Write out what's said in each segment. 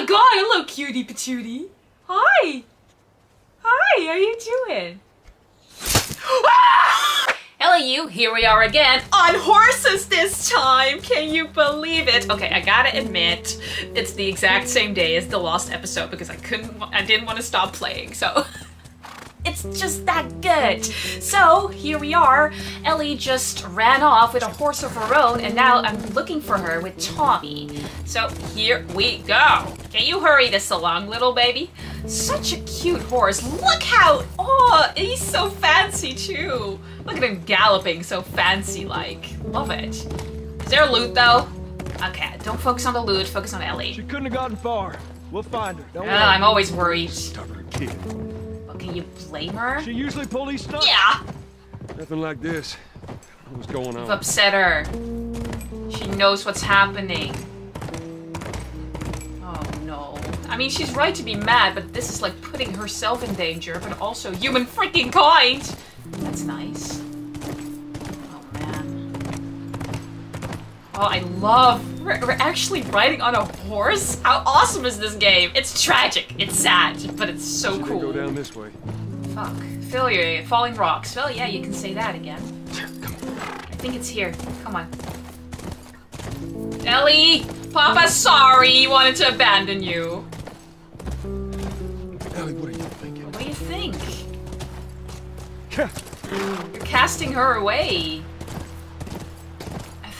my god, hello cutie patootie. Hi. Hi, how are you doing? Hello you, here we are again on horses this time. Can you believe it? Okay, I gotta admit, it's the exact same day as the lost episode because I couldn't, I didn't want to stop playing, so. It's just that good. So here we are. Ellie just ran off with a horse of her own, and now I'm looking for her with Tommy. So here we go. Can you hurry this along, little baby? Such a cute horse. Look how, oh, he's so fancy too. Look at him galloping so fancy-like. Love it. Is there loot though? Okay, don't focus on the loot, focus on Ellie. She couldn't have gotten far. We'll find her. Don't Uh, I'm always worried. Stubborn kid. Can you blame her? She usually pulls these stunts. Yeah. Nothing like this. What's going You've on? upset her. She knows what's happening. Oh no. I mean, she's right to be mad, but this is like putting herself in danger, but also human freaking kind! That's nice. Oh, I love. We're, we're actually riding on a horse? How awesome is this game? It's tragic, it's sad, but it's so She cool. Go down this way. Fuck. Failure. Falling rocks. Well, yeah, you can say that again. Come on. I think it's here. Come on. Ellie! Papa's sorry he wanted to abandon you. Ellie, what are you thinking? What do you think? You're casting her away.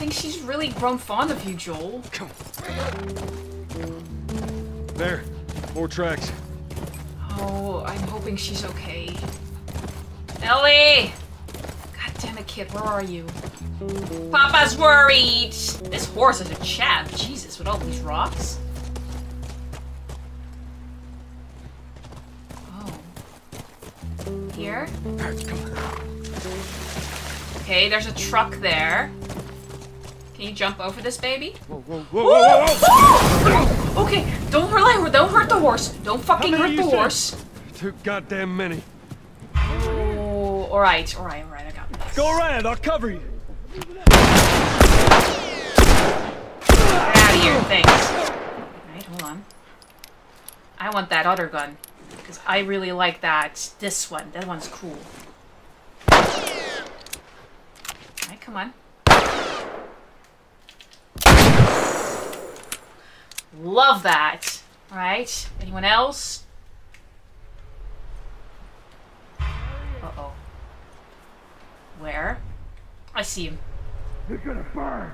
I think she's really grown fond of you, Joel. Come on. There. More tracks. Oh, I'm hoping she's okay. Ellie! God damn it, kid, where are you? Papa's worried! This horse is a champ. Jesus, with all these rocks. Oh. Here? Okay, there's a truck there. Can you jump over this baby? Whoa, whoa, whoa, whoa, whoa, whoa! Okay, don't hurt, don't hurt the horse. Don't fucking hurt the horse. Too goddamn many. Oh, alright, alright, alright, I got this. Go around, I'll cover you. Get out of here, thanks. Alright, hold on. I want that other gun. Because I really like that. This one. That one's cool. Alright, come on. Love that. Alright, anyone else? Uh-oh. Where? I see him. You're gonna burn.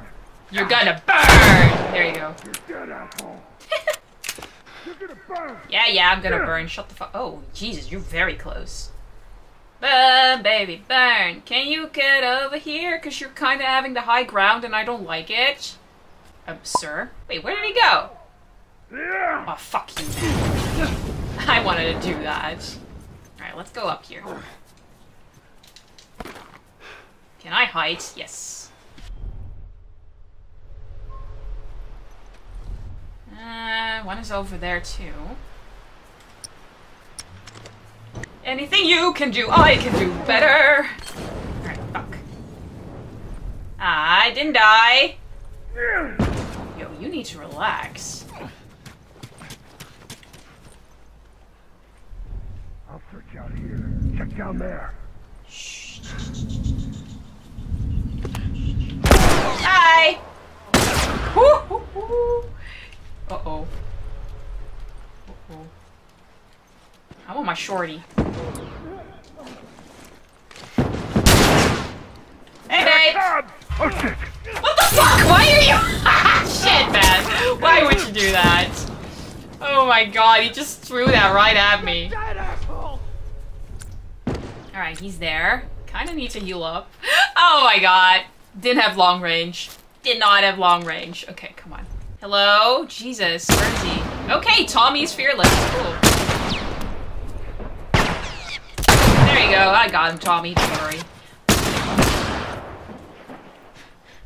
You're gonna burn! There you go. You're dead, asshole. You're gonna burn. Yeah, yeah, I'm gonna burn. Shut the fuck. Oh, Jesus, you're very close. Burn, baby, burn. Can you get over here? Because you're kind of having the high ground and I don't like it. Um, sir? Wait, where did he go? Oh, fuck you. I wanted to do that. Alright, let's go up here. Can I hide? Yes. Uh, one is over there too. Anything you can do, I can do better. Alright, fuck. I didn't die. Yo, you need to relax. I'll search out here. Check down there. Die! Uh-oh. Uh-oh. I want my shorty. Hey, Nate! Oh shit! What the fuck? Why are you- ah, Shit, man. Why would you do that? Oh my god, he just threw that right at me. Asshole! Alright, he's there. Kinda need to heal up. Oh my god. Didn't have long range. Did not have long range. Okay, come on. Hello? Jesus, where is he? Okay, Tommy's fearless. Cool. There you go. I got him, Tommy. Don't worry.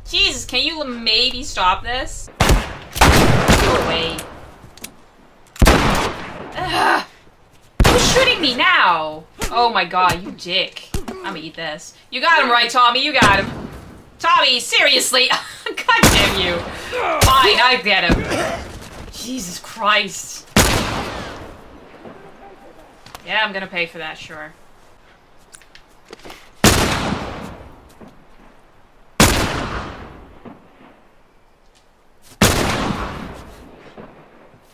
Jesus, can you maybe stop this? Go away. Ugh. Shooting me now? Oh my god, you dick. I'm gonna eat this. You got him right, Tommy. You got him. Tommy, seriously. god damn you. Fine, I get him. Jesus Christ. Yeah, I'm gonna pay for that, sure.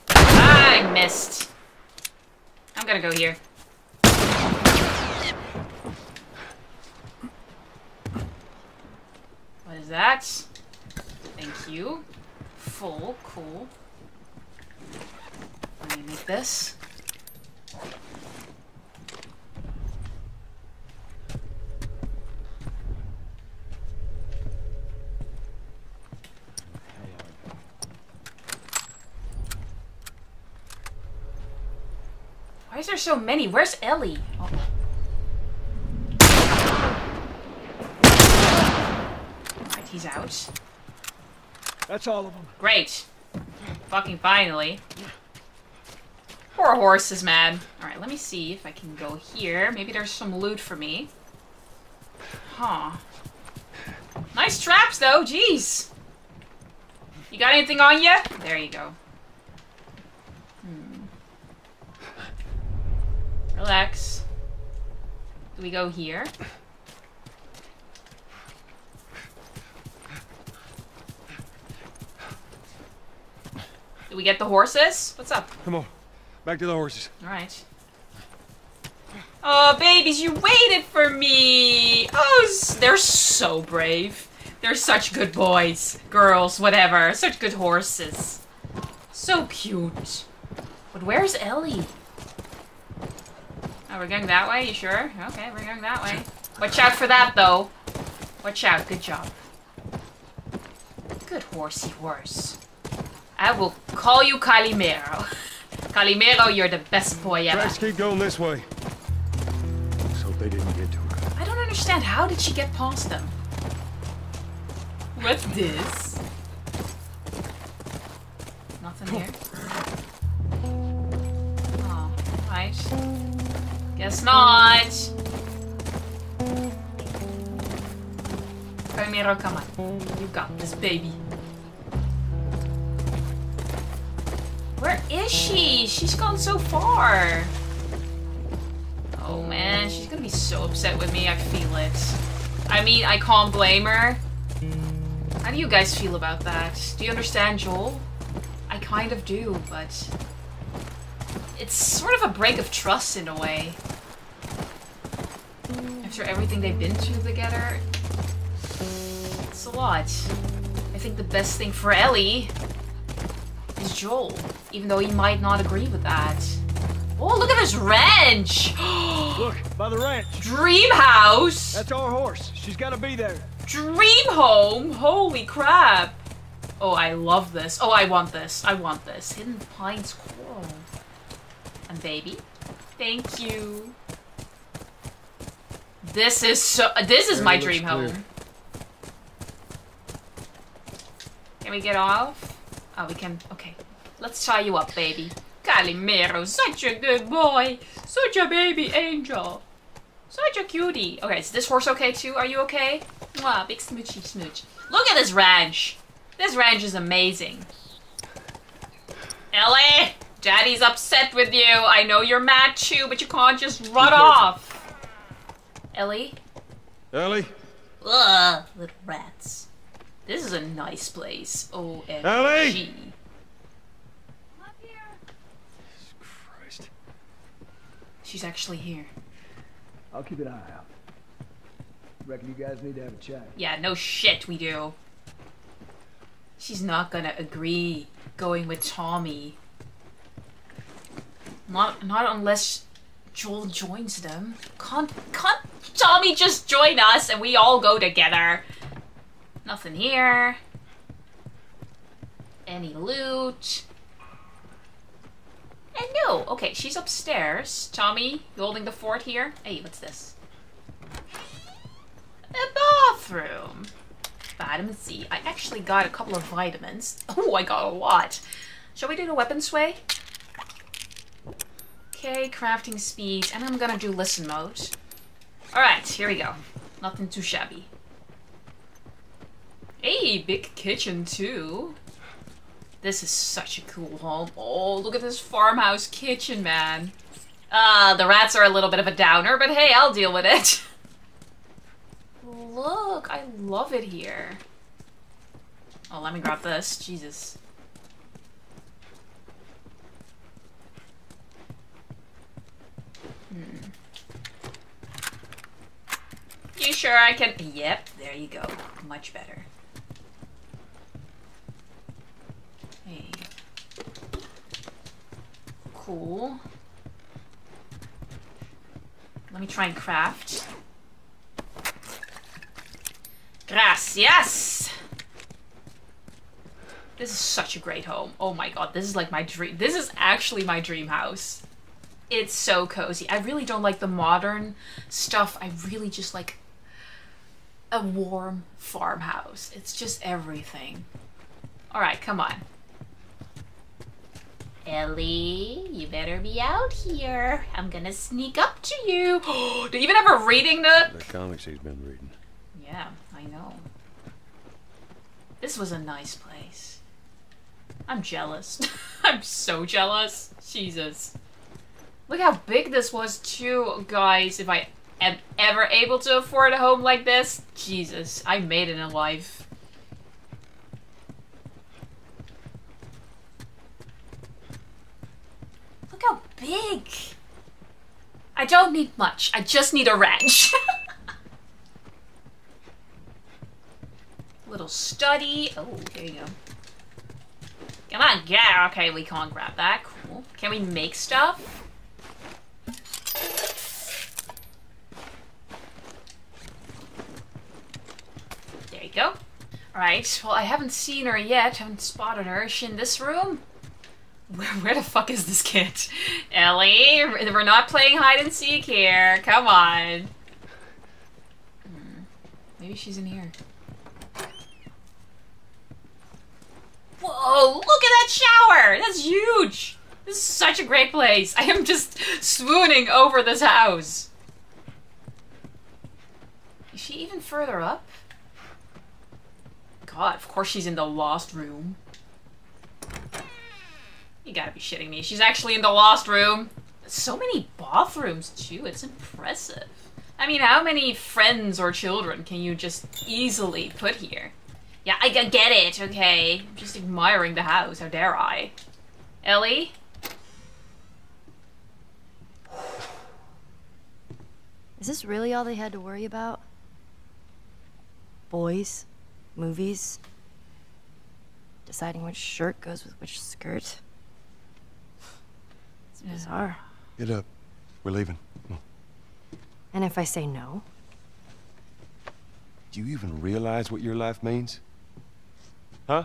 I missed. Gonna go here. What is that? Thank you. Full, cool. Let me make this. Why is there so many? Where's Ellie? Oh. Right, he's out. That's all of them. Great. Fucking finally. Poor horse is mad. Alright, let me see if I can go here. Maybe there's some loot for me. Huh. Nice traps, though. Jeez. You got anything on you? There you go. Hmm. Relax. Do we go here? Do we get the horses? What's up? Come on. Back to the horses. Alright. Oh, babies, you waited for me! Oh, they're so brave. They're such good boys, girls, whatever. Such good horses. So cute. But where's Ellie? Oh, we're going that way? You sure? Okay, we're going that way. Watch out for that, though. Watch out. Good job. Good horsey horse. I will call you Calimero. Calimero, you're the best boy ever. Tracks keep going this way. Let's hope they didn't get to her. I don't understand. How did she get past them? What's this? Nothing here. Oh, right. Guess not. Calimero, come on. You got this, baby. Where is she? She's gone so far. Oh man, she's gonna be so upset with me, I feel it. I mean, I can't blame her. How do you guys feel about that? Do you understand Joel? I kind of do, but... It's sort of a break of trust in a way. After everything they've been through together, it's a lot. I think the best thing for Ellie is Joel, even though he might not agree with that. Oh, look at this ranch! Look, by the ranch. Dream house! That's our horse. She's got to be there. Dream home! Holy crap! Oh, I love this. Oh, I want this. I want this. Hidden Pines Coral. And baby. Thank you. This is so- this is my dream clear. home. Can we get off? Oh, we can. Okay. Let's tie you up, baby. Calimero, such a good boy. Such a baby angel. Such a cutie. Okay, is this horse okay too? Are you okay? Mwah, big smoochy smooch. Look at this ranch. This ranch is amazing. Ellie, Daddy's upset with you. I know you're mad too, but you can't just run off. Ellie? Ellie? Ugh, little rats. This is a nice place. OMG. Ellie! Christ. She's actually here. I'll keep an eye out. Reckon you guys need to have a chat. Yeah, no shit, we do. She's not gonna agree going with Tommy. Not not unless Joel joins them. Can't can't Tommy just join us and we all go together? Nothing here. Any loot? And no. Okay, she's upstairs. Tommy, you holding the fort here? Hey, what's this? A bathroom. Vitamin C. I actually got a couple of vitamins. Oh, I got a lot. Shall we do the weapon sway? Okay, crafting speed, and I'm gonna do listen mode. Alright, here we go. Nothing too shabby. Hey, big kitchen too. This is such a cool home. Oh, look at this farmhouse kitchen, man. Uh, the rats are a little bit of a downer, but hey, I'll deal with it. Look, I love it here. Oh, let me grab this. Jesus. Hmm. You sure I can? Yep, there you go. Much better. Hey. Cool. Let me try and craft. Gracias! This is such a great home. Oh my god, this is like my dream. This is actually my dream house. It's so cozy. I really don't like the modern stuff. I really just like a warm farmhouse. It's just everything. Alright, come on. Ellie, you better be out here. I'm gonna sneak up to you. Do you even have a reading nook? The comics he's been reading. Yeah, I know. This was a nice place. I'm jealous. I'm so jealous. Jesus. Look how big this was too, guys. If I am ever able to afford a home like this, Jesus, I made it in life. Look how big. I don't need much. I just need a wrench. Little study. Oh, there you go. Come on, yeah. Okay, we can't grab that. Cool. Can we make stuff? Go. Alright, well, I haven't seen her yet. haven't spotted her. Is she in this room? Where, where the fuck is this kid? Ellie, we're not playing hide and seek here. Come on. Hmm. Maybe she's in here. Whoa, look at that shower! That's huge! This is such a great place. I am just swooning over this house. Is she even further up? God, of course she's in the lost room. You gotta be shitting me. She's actually in the lost room. So many bathrooms, too. It's impressive. I mean, how many friends or children can you just easily put here? Yeah, I get it, okay? I'm just admiring the house, how dare I? Ellie? Is this really all they had to worry about? Boys, movies, deciding which shirt goes with which skirt. It's bizarre. Get up. We're leaving. And if I say no? Do you even realize what your life means? Huh?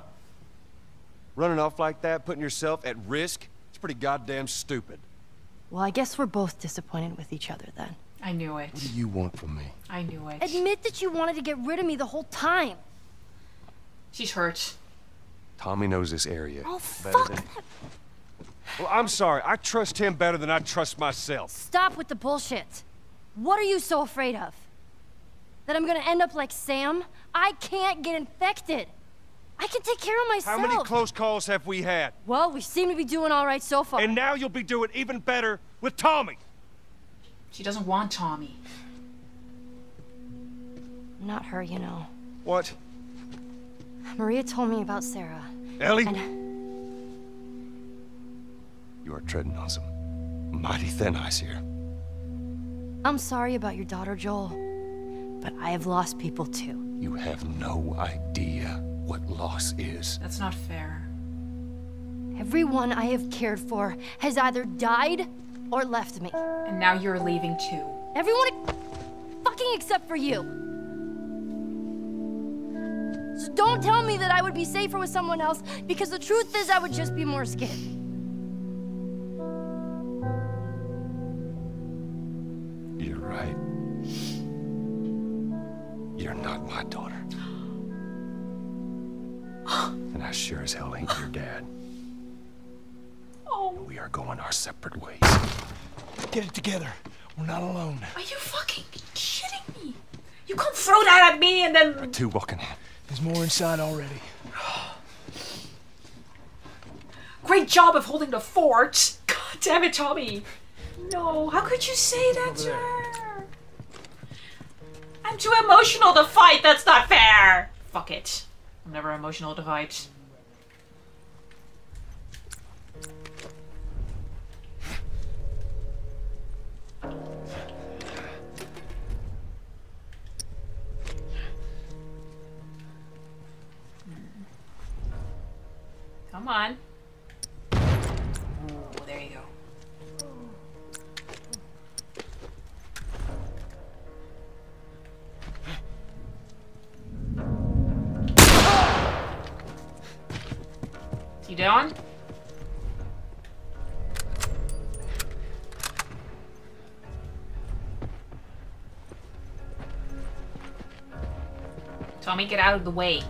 Running off like that, putting yourself at risk? It's pretty goddamn stupid. Well, I guess we're both disappointed with each other then. I knew it. What do you want from me? I knew it. Admit that you wanted to get rid of me the whole time. She's hurt. Tommy knows this area Oh, fuck than... Well, I'm sorry. I trust him better than I trust myself. Stop with the bullshit. What are you so afraid of? That I'm gonna end up like Sam? I can't get infected. I can take care of myself. How many close calls have we had? Well, we seem to be doing all right so far. And now you'll be doing even better with Tommy. She doesn't want Tommy. Not her, you know. What? Maria told me about Sarah. Ellie? And You are treading on some mighty thin ice here. I'm sorry about your daughter, Joel. But I have lost people too. You have no idea what loss is. That's not fair. Everyone I have cared for has either died or left me. And now you're leaving too. Everyone fucking except for you. So don't tell me that I would be safer with someone else because the truth is I would just be more scared. You're right. You're not my daughter. And I sure as hell ain't your dad. Oh, We are going our separate ways. Get it together. We're not alone. are you fucking shitting me? You can't throw that at me and then. We're Two walking in. There's more inside already. great job of holding the fort. God damn it, Tommy. No, how could you say that to her? I'm too emotional to fight. That's not fair. Fuck it. I'm never emotional to fight. Come on. Ooh, there you go. You down? Tommy, get out of the way.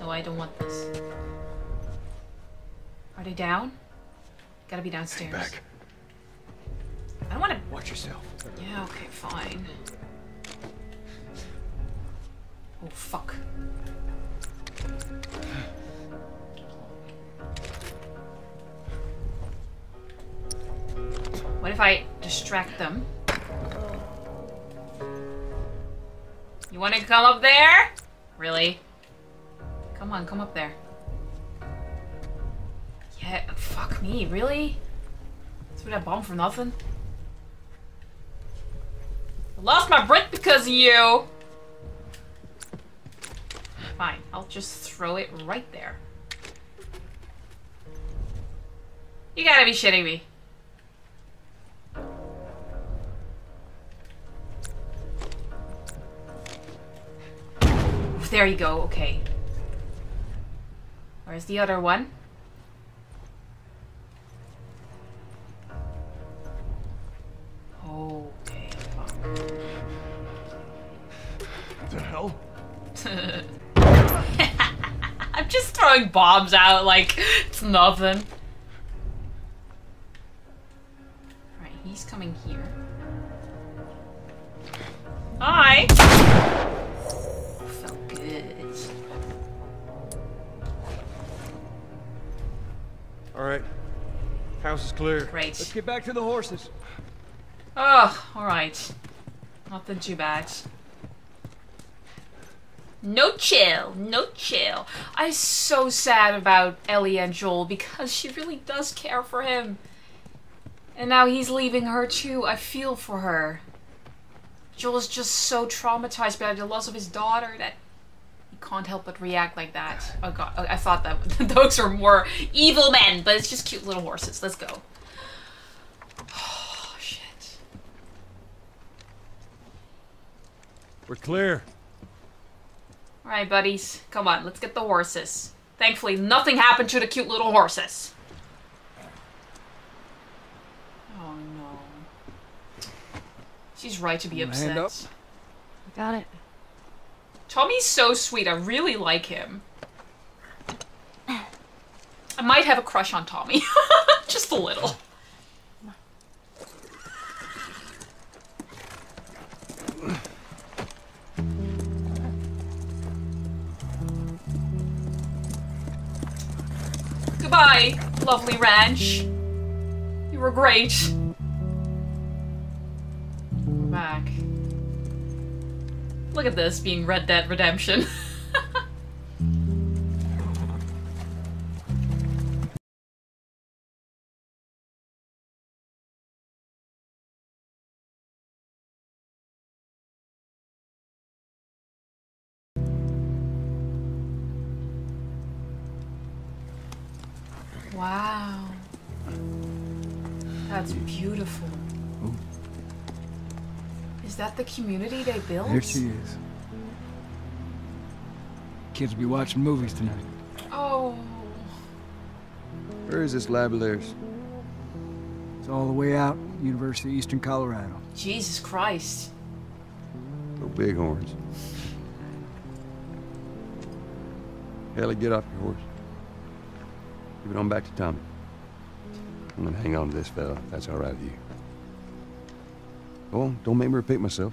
No, I don't want this. Are they down? Gotta be downstairs. Back. I don't want to. Watch yourself. Yeah, okay, fine. Oh, fuck. What if I distract them? You want to come up there? Really? Come on, come up there. Me, really? Threw that bomb for nothing? I lost my breath because of you! Fine, I'll just throw it right there. You gotta be shitting me. There you go, okay. Where's the other one? Bombs out like it's nothing. Alright, he's coming here. Hi! Felt good. All right. House is clear. Great. Let's get back to the horses. Oh, alright. Nothing too bad. No chill, no chill. I'm so sad about Ellie and Joel because she really does care for him. And now he's leaving her too. I feel for her. Joel's just so traumatized by the loss of his daughter that he can't help but react like that. Oh god, oh, I thought that those were more evil men, but it's just cute little horses. Let's go. Oh, shit. We're clear. All right, buddies. Come on, let's get the horses. Thankfully, nothing happened to the cute little horses. Oh no. She's right to be Wanna upset. hand up? Got it. Tommy's so sweet. I really like him. I might have a crush on Tommy. Just a little. Goodbye, lovely ranch. You were great. We're back. Look at this being Red Dead Redemption. community they built? There she is. Kids will be watching movies tonight. Oh. Where is this lab of theirs? It's all the way out, University of Eastern Colorado. Jesus Christ. Go bighorns. Ellie, get off your horse. Give it on back to Tommy. I'm gonna hang on to this fella, that's all right with you. Go on, don't make me repeat myself.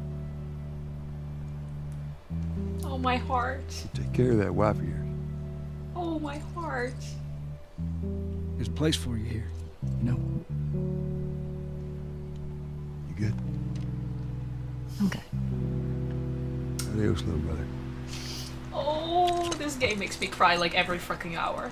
Oh, my heart. Take care of that wife of yours. Oh, my heart. There's a place for you here. You know. You good? I'm good. Adios, little brother. Oh, this game makes me cry like every fucking hour.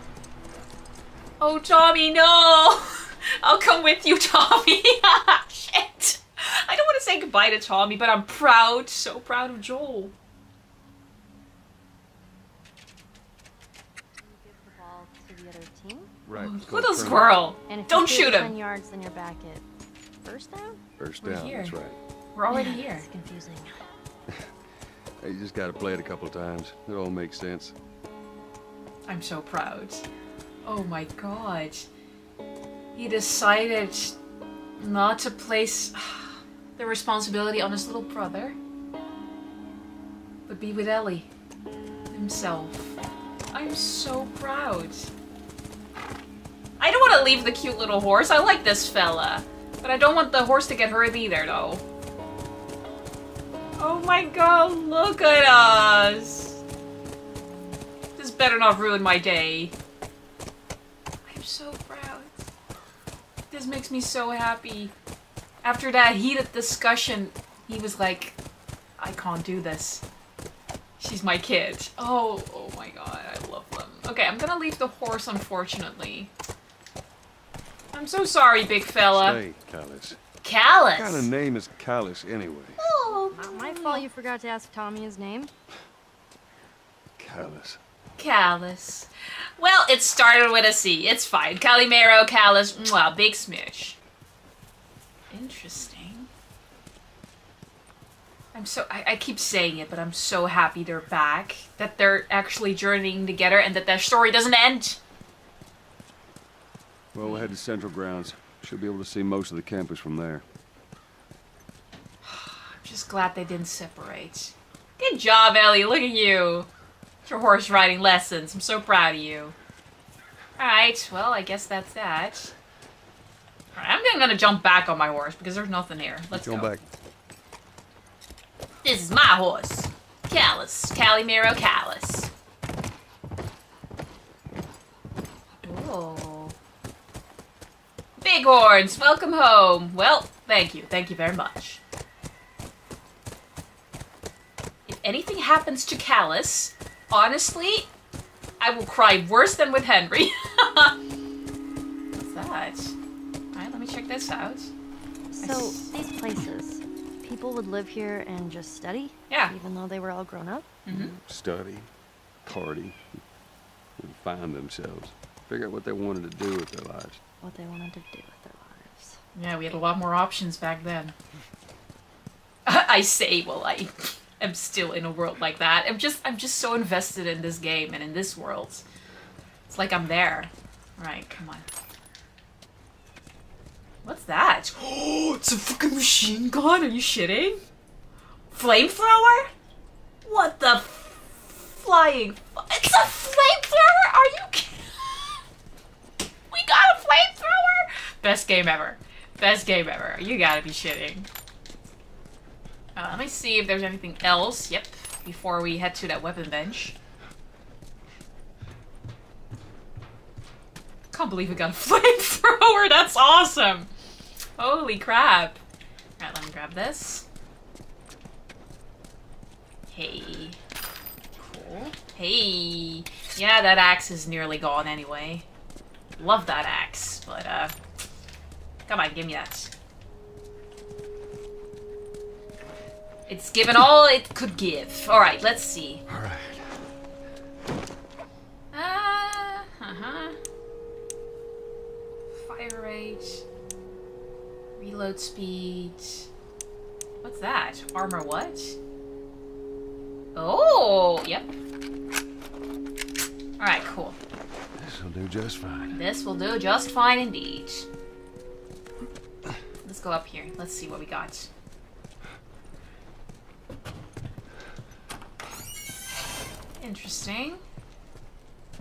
Oh, Tommy, no! I'll come with you, Tommy. Shit. I don't want to say goodbye to Tommy, but I'm proud, so proud of Joel. Give the ball to the other team. Right. Little squirrel. And if Don't you shoot get him. 10 yards, then you're back at first down? First We're down, here. that's right. We're already Yeah, here. It's confusing. You just gotta play it a couple times. It all makes sense. I'm so proud. Oh my god. He decided not to place the responsibility on his little brother, but be with Ellie himself. I'm so proud. I don't want to leave the cute little horse. I like this fella. But I don't want the horse to get hurt either, though. Oh my god, look at us. This better not ruin my day. I'm so proud. This makes me so happy. After that heated discussion, he was like, I can't do this. She's my kid. Oh, oh my god, I love them. Okay, I'm gonna leave the horse, unfortunately. I'm so sorry, big fella. Stay, Callus. Callus. What kind of name is Callus anyway? Oh, Not my fault you forgot to ask Tommy his name. Callus. Callus. Well, it started with a C. It's fine. Calimero, Callus, mwah, big smooch. Interesting. I'm so I, I keep saying it, but I'm so happy they're back. That they're actually journeying together and that their story doesn't end. Well, we'll head to Central Grounds. Should be able to see most of the campus from there. I'm just glad they didn't separate. Good job, Ellie. Look at you. Your horse riding lessons. I'm so proud of you. Alright, well, I guess that's that. Alright, I'm gonna, gonna jump back on my horse because there's nothing here. Let's Going go. back. This is my horse. Callus. Calimero Callus. Bighorns, welcome home. Well, thank you. Thank you very much. If anything happens to Callus, honestly, I will cry worse than with Henry. What's that? Alright, let me check this out. So, these places, people would live here and just study? Yeah. Even though they were all grown up? Mm-hmm. Study, party, and find themselves. Figure out what they wanted to do with their lives. What they wanted to do with their lives. Yeah, we had a lot more options back then. I say, well, I am still in a world like that. I'm just, I'm just so invested in this game and in this world. It's like I'm there. Right, come on. What's that? Oh, it's a fucking machine gun. Are you shitting? Flamethrower? What the flying? It's a flamethrower. Are you? We got a flamethrower. Best game ever. Best game ever. You gotta be shitting. Uh, let me see if there's anything else. Yep. Before we head to that weapon bench. Can't believe we got a flamethrower. That's awesome. Holy crap. Alright, let me grab this. Hey. Cool. Hey. Yeah, that axe is nearly gone anyway. Love that axe, but uh come on, give me that. It's given all it could give. Alright, let's see. All right. Uh, uh-huh. Fire rate. Reload speed. What's that? Armor what? Oh, yep. Alright, cool. This will do just fine. This will do just fine indeed. Let's go up here. Let's see what we got. Interesting.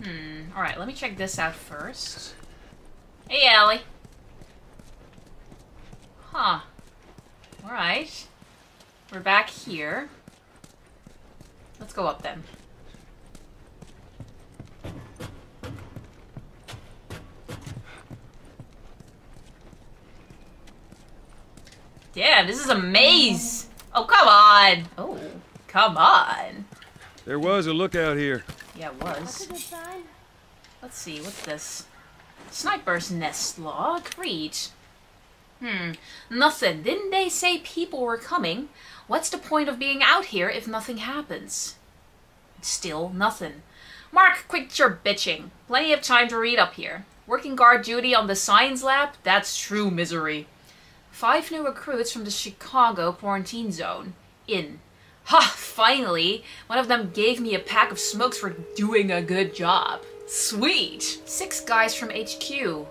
Hmm. Alright, let me check this out first. Hey, Ellie. Huh. Alright. We're back here. Let's go up then. Damn, this is a maze. Oh, come on. Oh, come on. There was a lookout here. Yeah, it was. Let's see, what's this? Sniper's nest log. Read. Hmm, nothing. Didn't they say people were coming? What's the point of being out here if nothing happens? Still nothing. Mark, quit your bitching. Plenty of time to read up here. Working guard duty on the science lab? That's true misery. Five new recruits from the Chicago quarantine zone. In. Ha! Finally! One of them gave me a pack of smokes for doing a good job. Sweet! Six guys from HQ.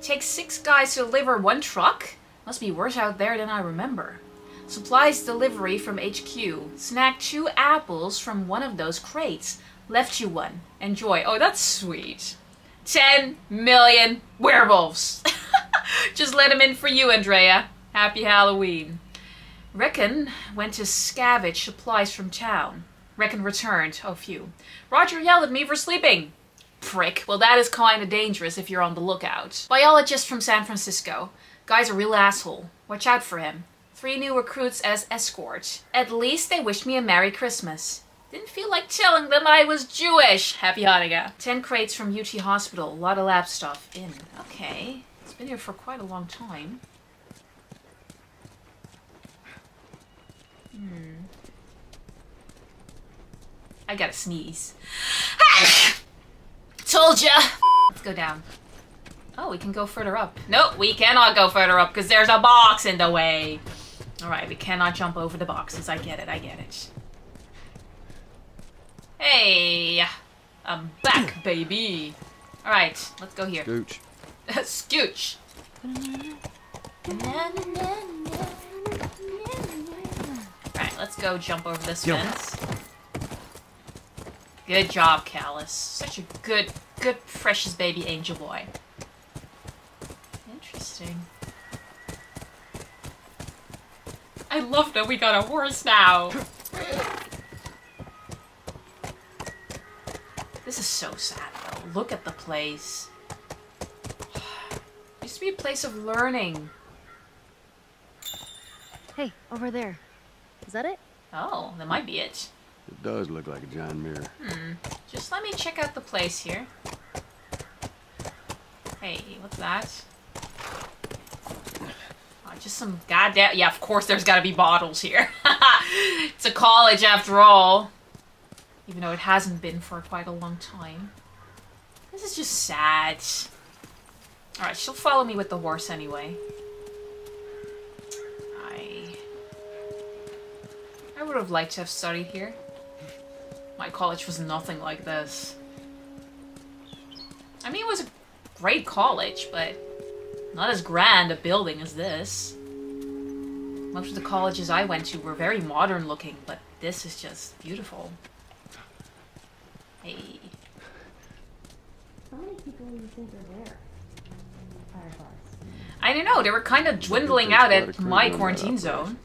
Takes six guys to deliver one truck? Must be worse out there than I remember. Supplies delivery from HQ. Snagged two apples from one of those crates. Left you one. Enjoy. Oh, that's sweet. 10 million werewolves. Just let them in for you, Andrea. Happy Halloween. Reckon went to scavenge supplies from town. Reckon returned. Oh, phew. Roger yelled at me for sleeping. Prick. Well, that is kinda dangerous if you're on the lookout. Biologist from San Francisco. Guy's a real asshole. Watch out for him. Three new recruits as escort. At least they wished me a Merry Christmas. Didn't feel like telling them I was Jewish. Happy Hanukkah. Ten crates from UT Hospital. A lot of lab stuff in. Okay. Been here for quite a long time. Hmm. I gotta sneeze. Told ya! Let's go down. Oh, we can go further up. Nope, we cannot go further up because there's a box in the way. Alright, we cannot jump over the boxes. I get it, I get it. Hey! I'm back, baby! Alright, let's go here. Scooch! Alright, let's go jump over this Jump. fence. Good job, Callus. Such a good, good, precious baby angel boy. Interesting. I love that we got a horse now! This is so sad, though. Look at the place. Used to be a place of learning. Hey, over there. Is that it? Oh, that might be it. It does look like a giant mirror. Hmm. Just let me check out the place here. Hey, what's that? Oh, just some goddamn. Yeah, of course there's gotta be bottles here. it's a college after all. Even though it hasn't been for quite a long time. This is just sad. Alright, she'll follow me with the horse anyway. I. I would have liked to have studied here. My college was nothing like this. I mean, it was a great college, but not as grand a building as this. Most of the colleges I went to were very modern looking, but this is just beautiful. Hey. How many people do you think are there? Fireflies. I don't know, they were kind of dwindling out at my quarantine zone.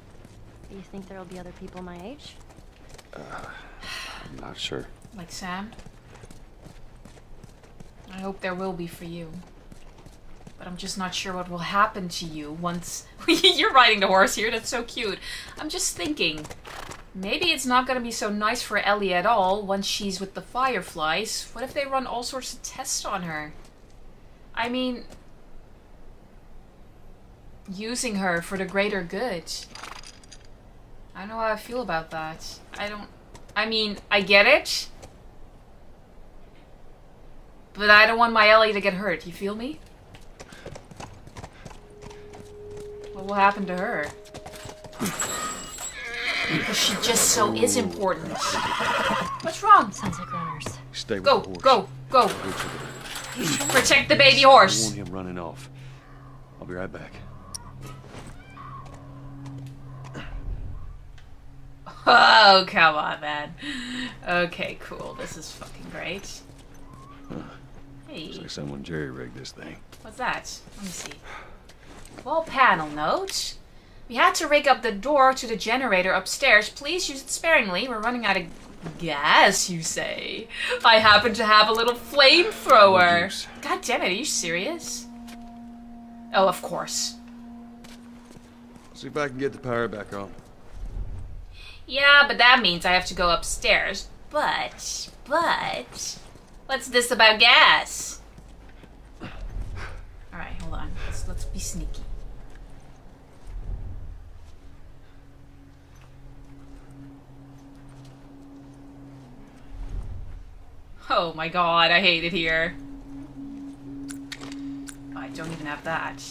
Do you think there'll be other people my age? I'm not sure. Like Sam. I hope there will be for you. But I'm just not sure what will happen to you once you're riding the horse here. That's so cute. I'm just thinking, maybe it's not gonna be so nice for Ellie at all once she's with the Fireflies. What if they run all sorts of tests on her? I mean, using her for the greater good. I don't know how I feel about that. I don't. I mean, I get it. But I don't want my Ellie to get hurt. You feel me? What will happen to her? Because she just so is important. What's wrong? Sounds like runners. Stay with Go, the horse. go, go. Gooch over there. Protect the baby I horse. want him running off. I'll be right back. Oh, come on, man. Okay, cool. This is fucking great. Hey, Looks like someone jerry-rigged this thing. what's that? Let me see. Wall panel note. We had to rig up the door to the generator upstairs. Please use it sparingly. We're running out of gas, you say. I happen to have a little flamethrower. God damn it, are you serious? Oh, of course. See if I can get the power back on. Yeah, but that means I have to go upstairs. But, but, what's this about gas? Alright, hold on. Let's, let's be sneaky. Oh my god, I hate it here. I don't even have that.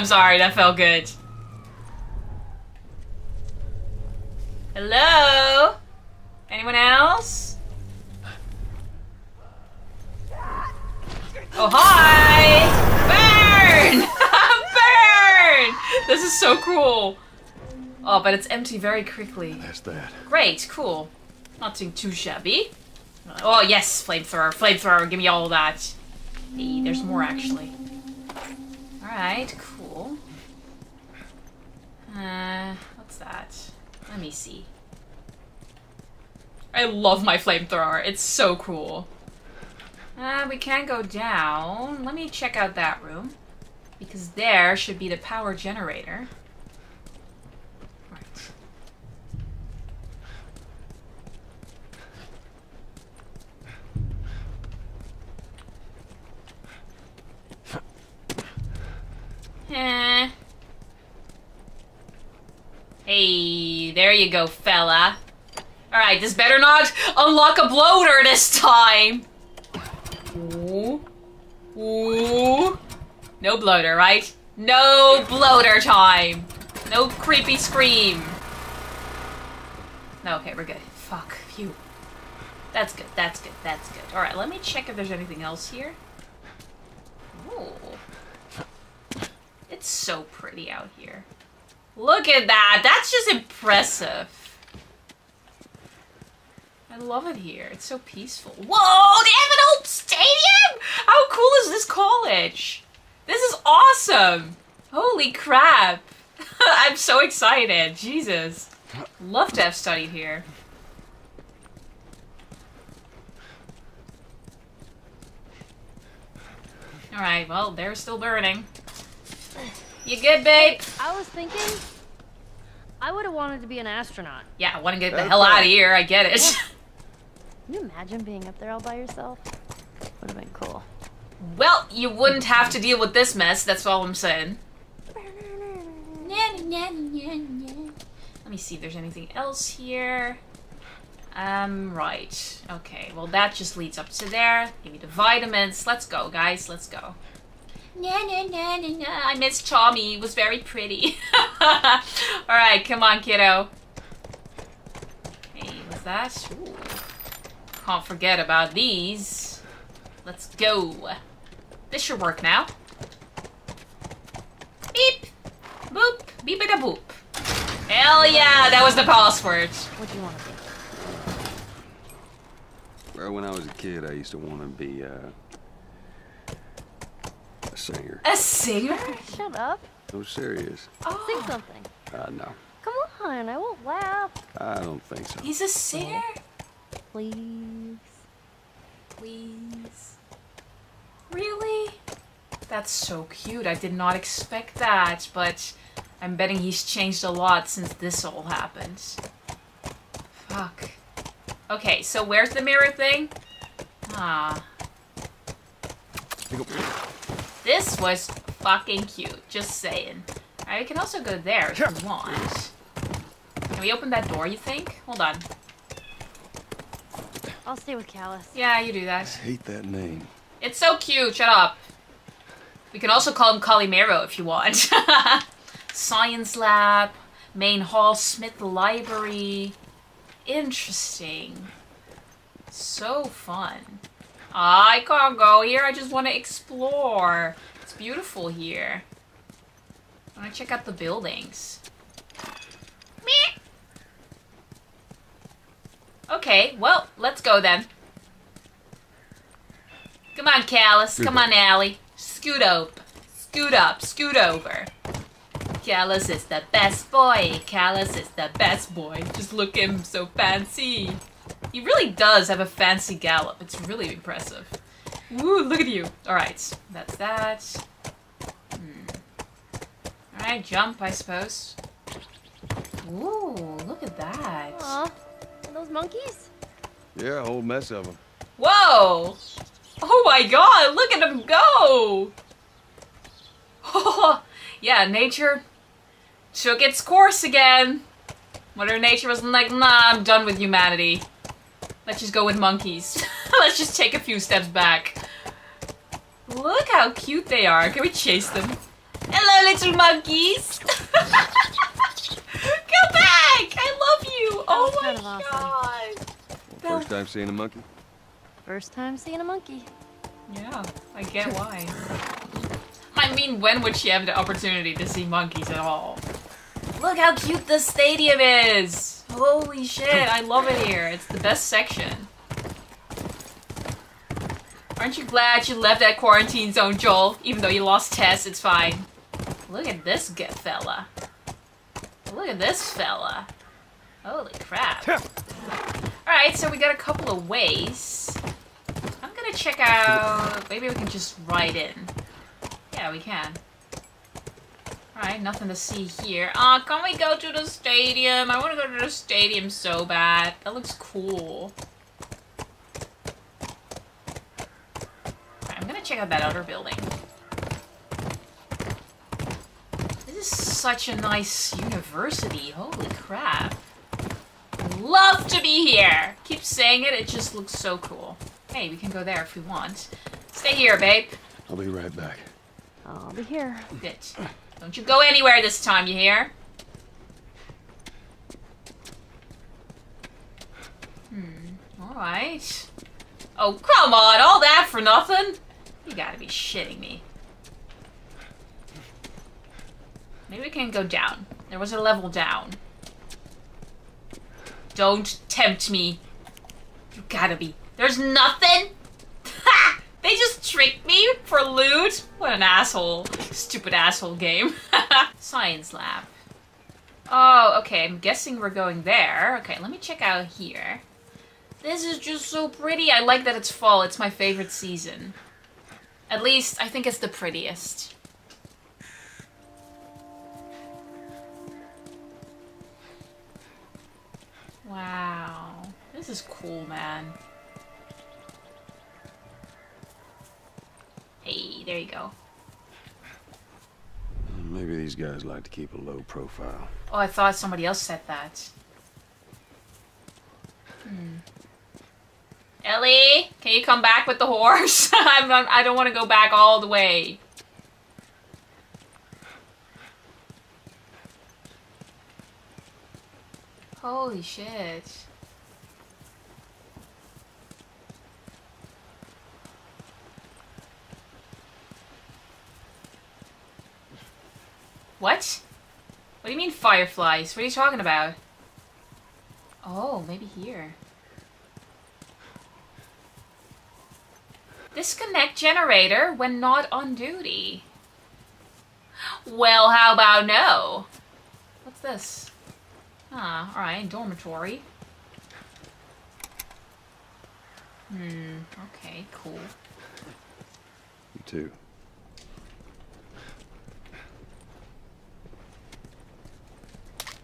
I'm sorry, that felt good. Hello? Anyone else? Oh, hi! Burn! Burn! This is so cool. Oh, but it's empty very quickly. That's that. Great, cool. Not doing too shabby. Oh, yes, flamethrower, flamethrower, give me all that. Hey, there's more actually. Alright, cool. Uh, what's that? Let me see. I love my flamethrower. It's so cool. Uh, we can't go down. Let me check out that room. Because there should be the power generator. Right. Eh. Hey, there you go, fella. Alright, this better not unlock a bloater this time. Ooh. Ooh. No bloater, right? No bloater time. No creepy scream. Okay, we're good. Fuck. Phew. That's good, that's good, that's good. Alright, let me check if there's anything else here. Ooh. It's so pretty out here. Look at that! That's just impressive. I love it here. It's so peaceful. Whoa! They have an old stadium? How cool is this college? This is awesome! Holy crap! I'm so excited. Jesus. Love to have studied here. Alright, well, they're still burning. You good, babe? I was thinking, I would have wanted to be an astronaut. Yeah, I want to get the That's hell out of here. I get it. Can you imagine being up there all by yourself? Would have been cool. well, you wouldn't have to deal with this mess. That's all I'm saying. Let me see if there's anything else here. Um, right. Okay, well, that just leads up to there. Give me the vitamins. Let's go, guys. Let's go. Na, na, na, na, na. I miss Tommy. It was very pretty. Alright, come on, kiddo. Hey, what's that? Ooh. Can't forget about these. Let's go. This should work now. Beep. Boop. Beep it a boop. Hell yeah, that was the password. What do you want to be? Well, when I was a kid, I used to want to be uh, a singer. A singer? Shut up. No, serious. Sing Oh, something. Uh, no, Come on, I won't laugh. I don't think so. he's a singer? Please. Please. Really? That's so cute. I did not expect that, but I'm betting he's changed a lot since this all happened. Fuck. Okay, so where's the mirror thing? Ah. This was fucking cute, just saying. Alright, we can also go there if you want. Can we open that door, you think? Hold on. I'll stay with Callus. Yeah, you do that. hate that name. It's so cute. Shut up. We can also call him Calimero if you want. Science lab, main hall, Smith library. Interesting. So fun. I can't go here. I just want to explore. It's beautiful here. I want to check out the buildings. Meh. Okay, well, let's go then. Come on, Callus. Come on, Allie. Scoot up. Scoot up. Scoot over. Callus is the best boy. Callus is the best boy. Just look at him so fancy. He really does have a fancy gallop. It's really impressive. Woo, look at you. Alright, that's that. Hmm. Alright, jump, I suppose. Ooh, look at that. Aw, are those monkeys? Yeah, a whole mess of them. Whoa! Oh my god, look at him go! yeah, nature took its course again. Mother Nature was like, nah, I'm done with humanity. Let's just go with monkeys. Let's just take a few steps back. Look how cute they are. Can we chase them? Hello, little monkeys! Go back! I love you! Oh my kind of awesome. god! First time seeing a monkey? First time seeing a monkey. Yeah, I get why. I mean, when would she have the opportunity to see monkeys at all? Look how cute the stadium is! Holy shit, I love it here. It's the best section. Aren't you glad you left that quarantine zone, Joel? Even though you lost Tess, it's fine. Look at this good fella. Look at this fella. Holy crap. Alright, so we got a couple of ways. I'm gonna check out. Maybe we can just ride in. Yeah, we can. Alright, nothing to see here. Ah, can we go to the stadium? I want to go to the stadium so bad. That looks cool. Alright, I'm gonna check out that other building. This is such a nice university. Holy crap. Love to be here! Keep saying it, it just looks so cool. Hey, we can go there if we want. Stay here, babe. I'll be right back. I'll be here. Good. Don't you go anywhere this time, you hear? Hmm. Alright. Oh, come on! All that for nothing? You gotta be shitting me. Maybe we can go down. There was a level down. Don't tempt me. You gotta be. There's nothing? They just tricked me for loot? What an asshole. Stupid asshole game. Science lab. Oh, okay. I'm guessing we're going there. Okay, let me check out here. This is just so pretty. I like that it's fall. It's my favorite season. At least, I think it's the prettiest. Wow. This is cool, man. Hey, there you go. Maybe these guys like to keep a low profile. Oh, I thought somebody else said that. Hmm. Ellie, can you come back with the horse? I'm not, I don't want to go back all the way. Holy shit. What? What do you mean fireflies? What are you talking about? Oh, maybe here. Disconnect generator when not on duty. Well, how about no? What's this? Ah, alright, dormitory. Hmm, okay, cool. You too.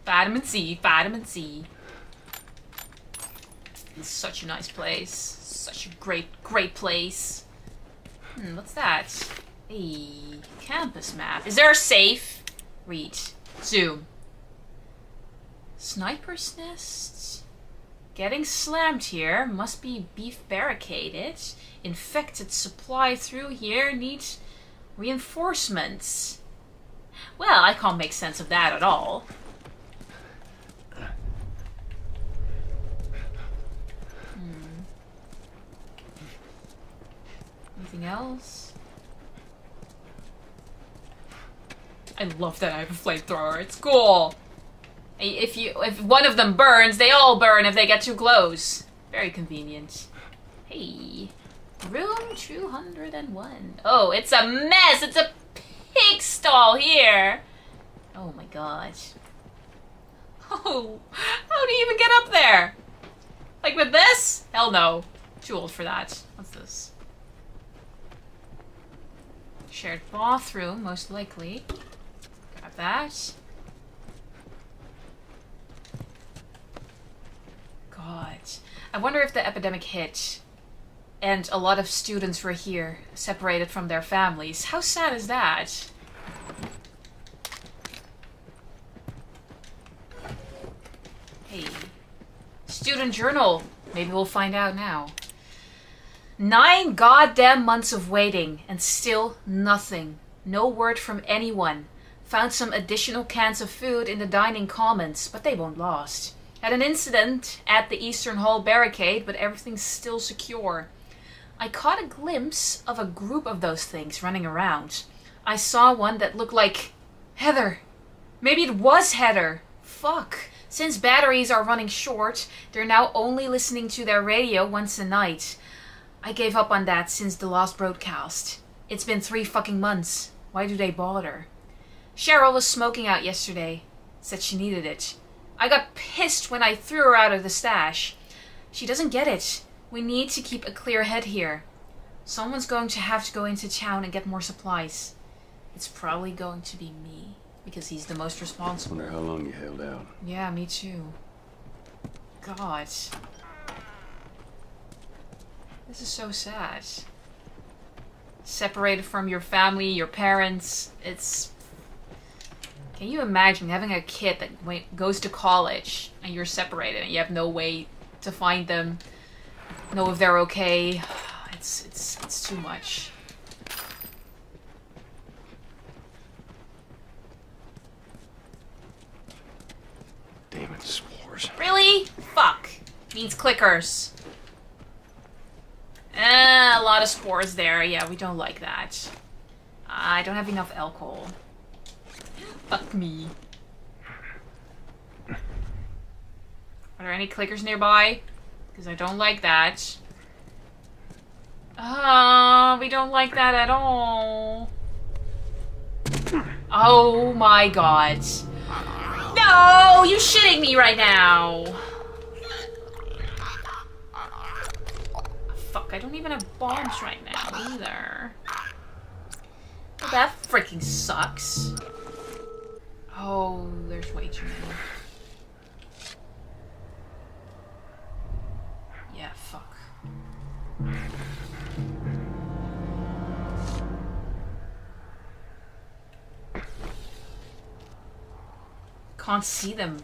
Vitamin C, vitamin C. It's such a nice place. Such a great, great place. Hmm, what's that? A campus map. Is there a safe? Read. Zoom. Sniper's nest. Getting slammed here. Must be beef barricaded. Infected supply through here. Needs reinforcements. Well, I can't make sense of that at all. Anything else? I love that I have a flamethrower. It's cool. If you if one of them burns, they all burn if they get too close. Very convenient. Hey. Room 201. Oh, it's a mess. It's a pig stall here. Oh my gosh. Oh, how do you even get up there? Like with this? Hell no. Too old for that. What's this? Shared bathroom, most likely. Grab that. God. I wonder if the epidemic hit and a lot of students were here, separated from their families. How sad is that? Hey. Student journal. Maybe we'll find out now. Nine goddamn months of waiting, and still nothing. No word from anyone. Found some additional cans of food in the dining commons, but they won't last. Had an incident at the Eastern Hall barricade, but everything's still secure. I caught a glimpse of a group of those things running around. I saw one that looked like Heather. Maybe it was Heather. Fuck. Since batteries are running short, they're now only listening to their radio once a night. I gave up on that since the last broadcast. It's been three fucking months. Why do they bother? Cheryl was smoking out yesterday. Said she needed it. I got pissed when I threw her out of the stash. She doesn't get it. We need to keep a clear head here. Someone's going to have to go into town and get more supplies. It's probably going to be me, because he's the most responsible. Wonder how long you held out. Yeah, me too. God. This is so sad. Separated from your family, your parents. It's. Can you imagine having a kid that goes to college and you're separated and you have no way to find them, know if they're okay? It's it's it's too much. Damn it, spores. Really? Fuck. Means clickers. Eh, a lot of spores there. Yeah, we don't like that. I don't have enough alcohol. Fuck me. Are there any clickers nearby? Because I don't like that. Ah, we don't like that at all. Oh my god. No! You shitting me right now! I don't even have bombs right now either. Well, that freaking sucks. Oh, there's way too many. Yeah, fuck. Can't see them.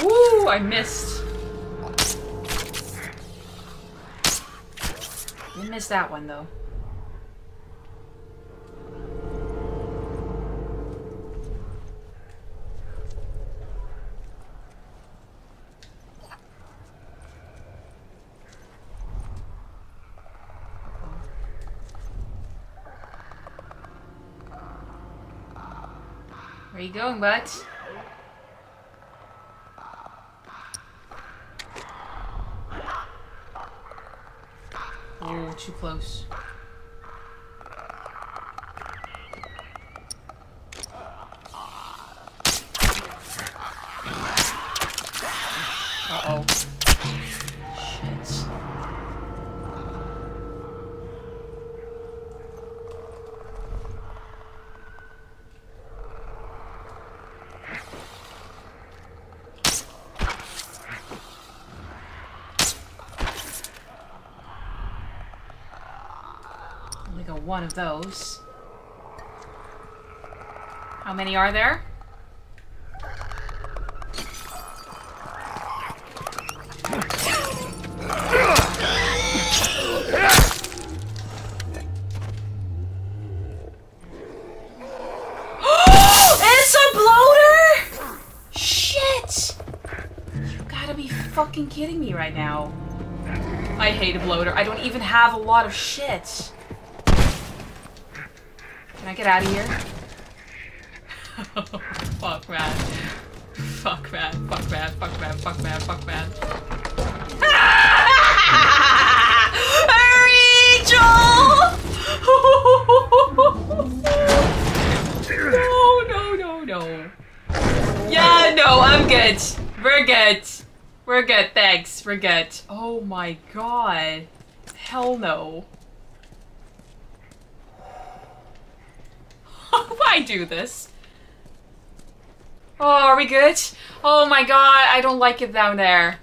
Ooh, I missed. Didn't miss that one though. Where you going, bud? Oh, too close. Uh-oh. Shit. go one of those. How many are there? it's a bloater! Shit! You gotta be fucking kidding me right now. I hate a bloater. I don't even have a lot of shit. Get out of here? fuck, man. Fuck, man. Fuck, man. Fuck, man. Fuck, man. Fuck, man. Hurry, Joel! no, no, no, no. Yeah, no, I'm good. We're good. We're good, thanks. We're good. Oh my god. Hell no. Why do this? Oh, are we good? Oh my god, I don't like it down there.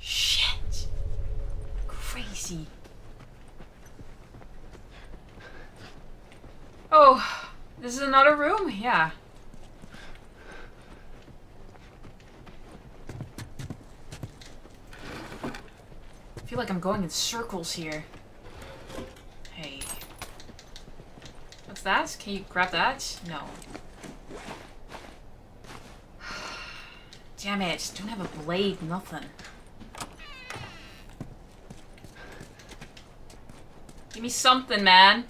Shit. Crazy. Oh, this is another room? Yeah. I feel like I'm going in circles here. Hey. What's that? Can you grab that? No. Damn it. Don't have a blade, nothing. Give me something, man.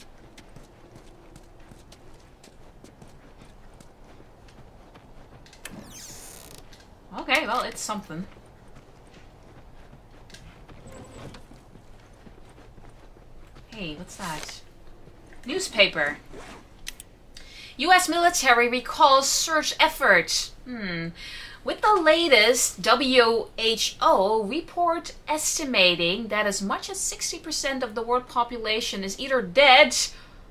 Okay, well, it's something. Hey, what's that? Newspaper. U.S. military recalls search effort. Hmm. With the latest WHO report estimating that as much as 60% of the world population is either dead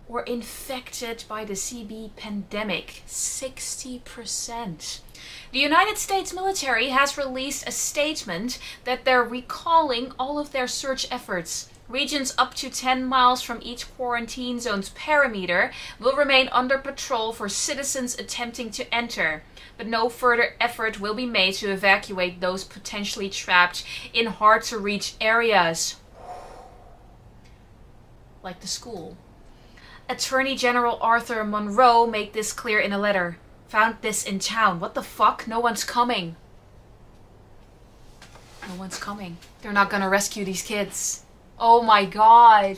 or infected by the CB pandemic. 60%. The United States military has released a statement that they're recalling all of their search efforts. Regions up to 10 miles from each quarantine zone's perimeter will remain under patrol for citizens attempting to enter, but no further effort will be made to evacuate those potentially trapped in hard to reach areas. Like the school. Attorney General Arthur Monroe made this clear in a letter. Found this in town. What the fuck? No one's coming. No one's coming. They're not gonna rescue these kids. Oh my god.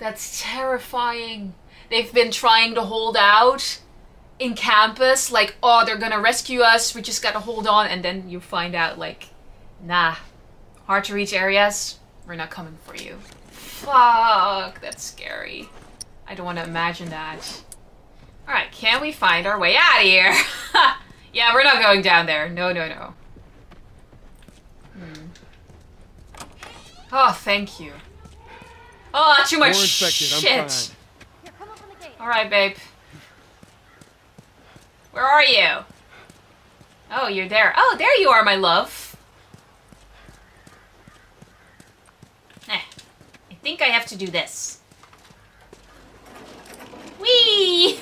That's terrifying. They've been trying to hold out in campus, like, oh, they're gonna rescue us, we just gotta hold on, and then you find out, like, nah, hard to reach areas, we're not coming for you. Fuck, that's scary. I don't want to imagine that. Alright, can we find our way out of here? yeah, we're not going down there. No, no, no. Oh, thank you. Oh, not too much More infected, I'm shit. fine. Here, come open the gate. Alright, babe. Where are you? Oh, you're there. Oh, there you are, my love. Eh. I think I have to do this. Whee!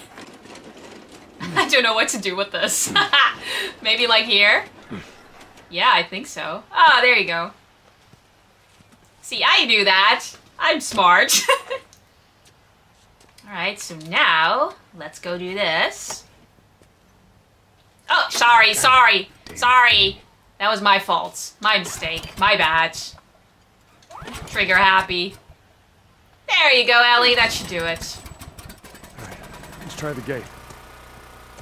I don't know what to do with this. Maybe like here? Yeah, I think so. Ah, there you go. See, I do that. I'm smart. Alright, so now, let's go do this. Oh, sorry, sorry, sorry. That was my fault. My mistake. My bad. Trigger happy. There you go, Ellie. That should do it. Let's try the gate.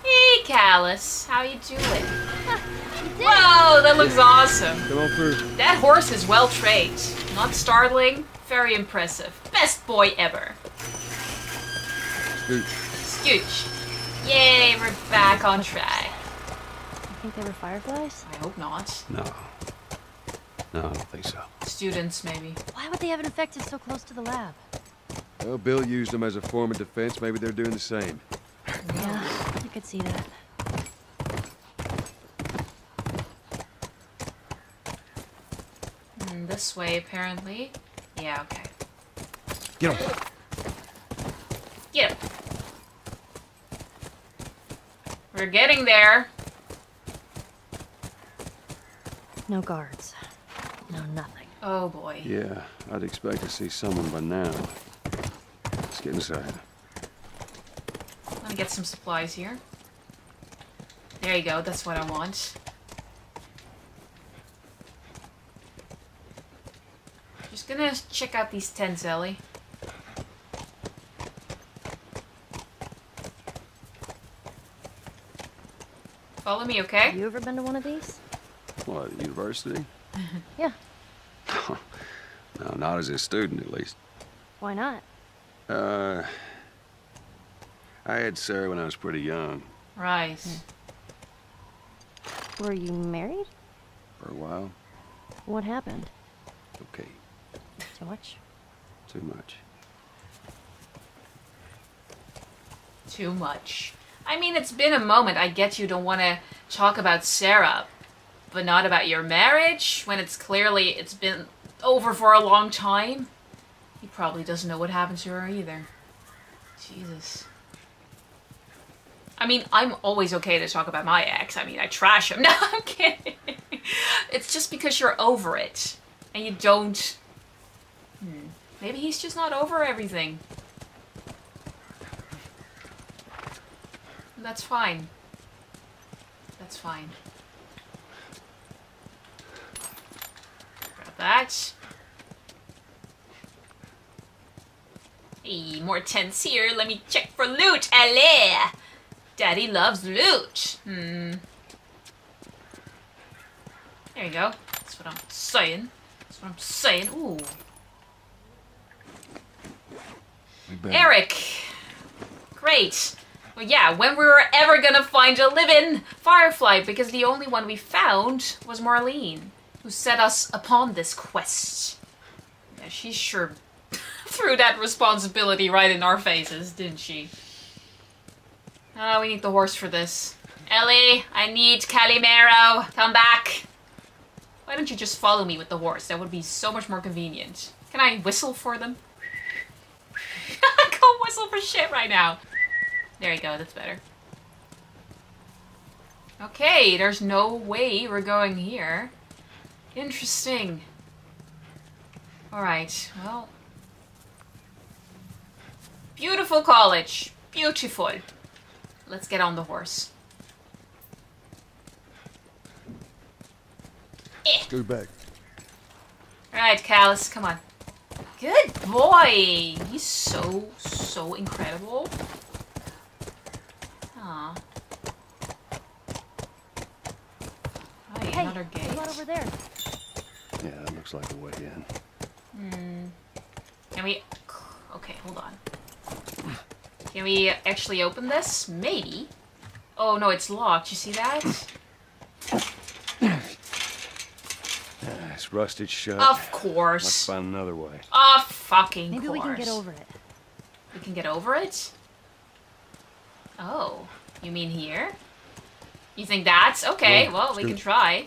Hey, Callus. How you doing? Whoa, that looks awesome. Come on through. That horse is well trained. Not startling, very impressive. Best boy ever. Scoot. Scooch. Yay, we're back on track. I think they were fireflies. I hope not. No. No, I don't think so. Students, maybe. Why would they have an infected so close to the lab? Well, Bill used them as a form of defense. Maybe they're doing the same. Yeah, you could see that. This way, apparently. Yeah, okay. Get him. Get him. We're getting there. No guards. No nothing. Oh boy. Yeah, I'd expect to see someone by now. Let's get inside. Let me get some supplies here. There you go, that's what I want. Just gonna check out these tents, Ellie. Follow me, okay? You ever been to one of these? What, university? Yeah. No, not as a student, at least. Why not? Uh, I had Sarah when I was pretty young. Right. Were you married? For a while. What happened? Okay, Too much? too much. Too much. I mean, it's been a moment. I get you don't want to talk about Sarah, but not about your marriage when it's clearly it's been over for a long time. He probably doesn't know what happened to her either. Jesus. I mean, I'm always okay to talk about my ex. I mean, I trash him. No, I'm kidding. It's just because you're over it and you don't. Maybe he's just not over everything. That's fine. That's fine. Grab that. Hey, more tents here. Let me check for loot. Allez! Daddy loves loot. Hmm. There you go. That's what I'm saying. That's what I'm saying. Ooh. We better. Eric! Great. Well, yeah, when we were ever gonna find a living Firefly, because the only one we found was Marlene, who set us upon this quest. Yeah, she sure threw that responsibility right in our faces, didn't she? Oh, we need the horse for this. Ellie, I need Calimero. Come back. Why don't you just follow me with the horse? That would be so much more convenient. Can I whistle for them? I can't whistle for shit right now. There you go, that's better. Okay, there's no way we're going here. Interesting. Alright, well. Beautiful college. Beautiful. Let's get on the horse. Eh. Go back. Alright, Callus, come on. Good boy! He's so, so incredible. Aw. Oh, Hey, another gate. what over there? Yeah, that looks like a way in. Hmm. Can we... Okay, hold on. Can we actually open this? Maybe. Oh, no, it's locked. You see that? It's rusted shut. Of Let's course. find another way. Of fucking Maybe course. we can get over it. We can get over it? Oh, you mean here? You think that's okay? Yeah, well, we do can try.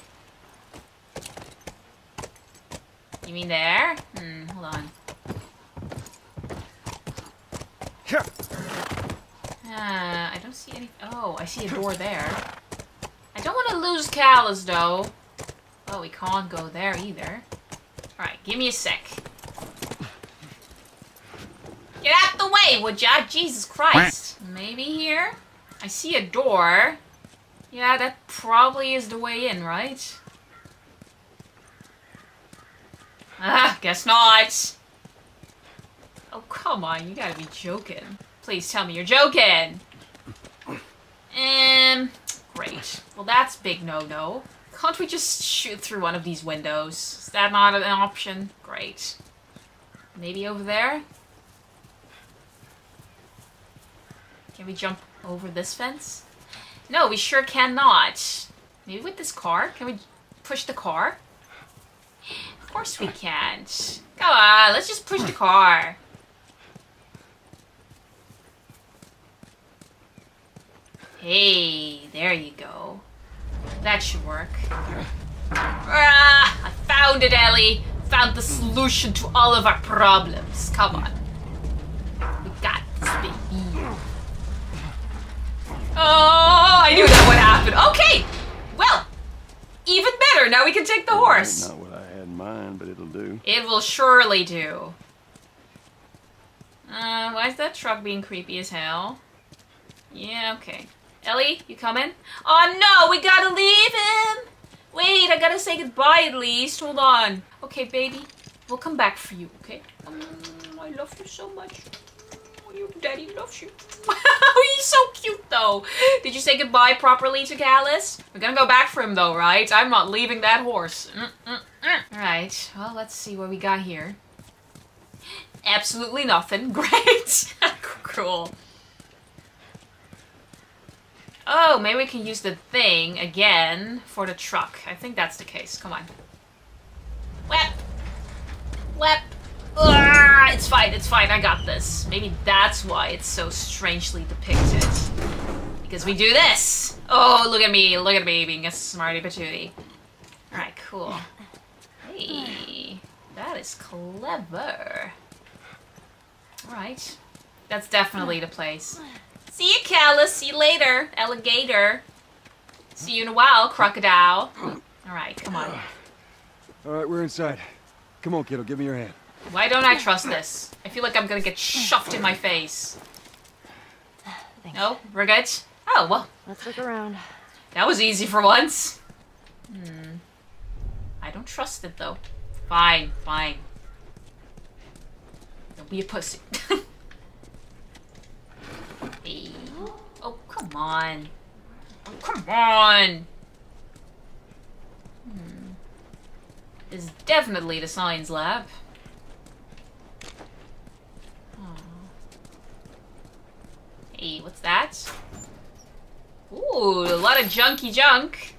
You mean there? Hmm, hold on. Ah, I don't see any. Oh, I see a door there. I don't want to lose Callus though. Oh, we can't go there either. Alright, give me a sec. Get out the way, would ya? Jesus Christ. Maybe here? I see a door. Yeah, that probably is the way in, right? Ah, guess not. Oh, come on, you gotta be joking. Please tell me you're joking. Um, great. Well, that's big no-no. Can't we just shoot through one of these windows? Is that not an option? Great. Maybe over there? Can we jump over this fence? No, we sure cannot. Maybe with this car? Can we push the car? Of course we can't. Come on, let's just push the car. Hey, there you go. That should work. Ah, I found it, Ellie! Found the solution to all of our problems. Come on. We got this, baby. Oh, I knew that would happen. Okay! Well, even better. Now we can take the horse. Not what I had in mind, but it'll do. It will surely do. Uh, why is that truck being creepy as hell? Yeah, okay. Ellie, you coming? Oh no, we gotta leave him! Wait, I gotta say goodbye at least. Hold on. Okay, baby. We'll come back for you, okay? Um, I love you so much. Oh, your daddy loves you. He's so cute, though. Did you say goodbye properly to Callus? We're gonna go back for him, though, right? I'm not leaving that horse. Mm -mm -mm. Alright, well, let's see what we got here. Absolutely nothing. Great. cool. Oh, maybe we can use the thing again for the truck. I think that's the case. Come on. Whap! Whap! Ugh, ah, it's fine, it's fine, I got this. Maybe that's why it's so strangely depicted. Because we do this! Oh, look at me, look at me being a smarty patootie. Alright, cool. Hey, that is clever. Alright. That's definitely the place. See you, Callus. See you later, alligator. See you in a while, crocodile. Alright, come on. All right, we're inside. Come on, kiddo, give me your hand. Why don't I trust this? I feel like I'm gonna get shoved in my face. Thanks. No? We're good? Oh, well, Let's look around. that was easy for once. Hmm. I don't trust it, though. Fine, fine. Don't be a pussy. hey. Oh, come on. Oh, come on! Hmm. This is definitely the science lab. Aw. Hey, what's that? Ooh, a lot of junky junk.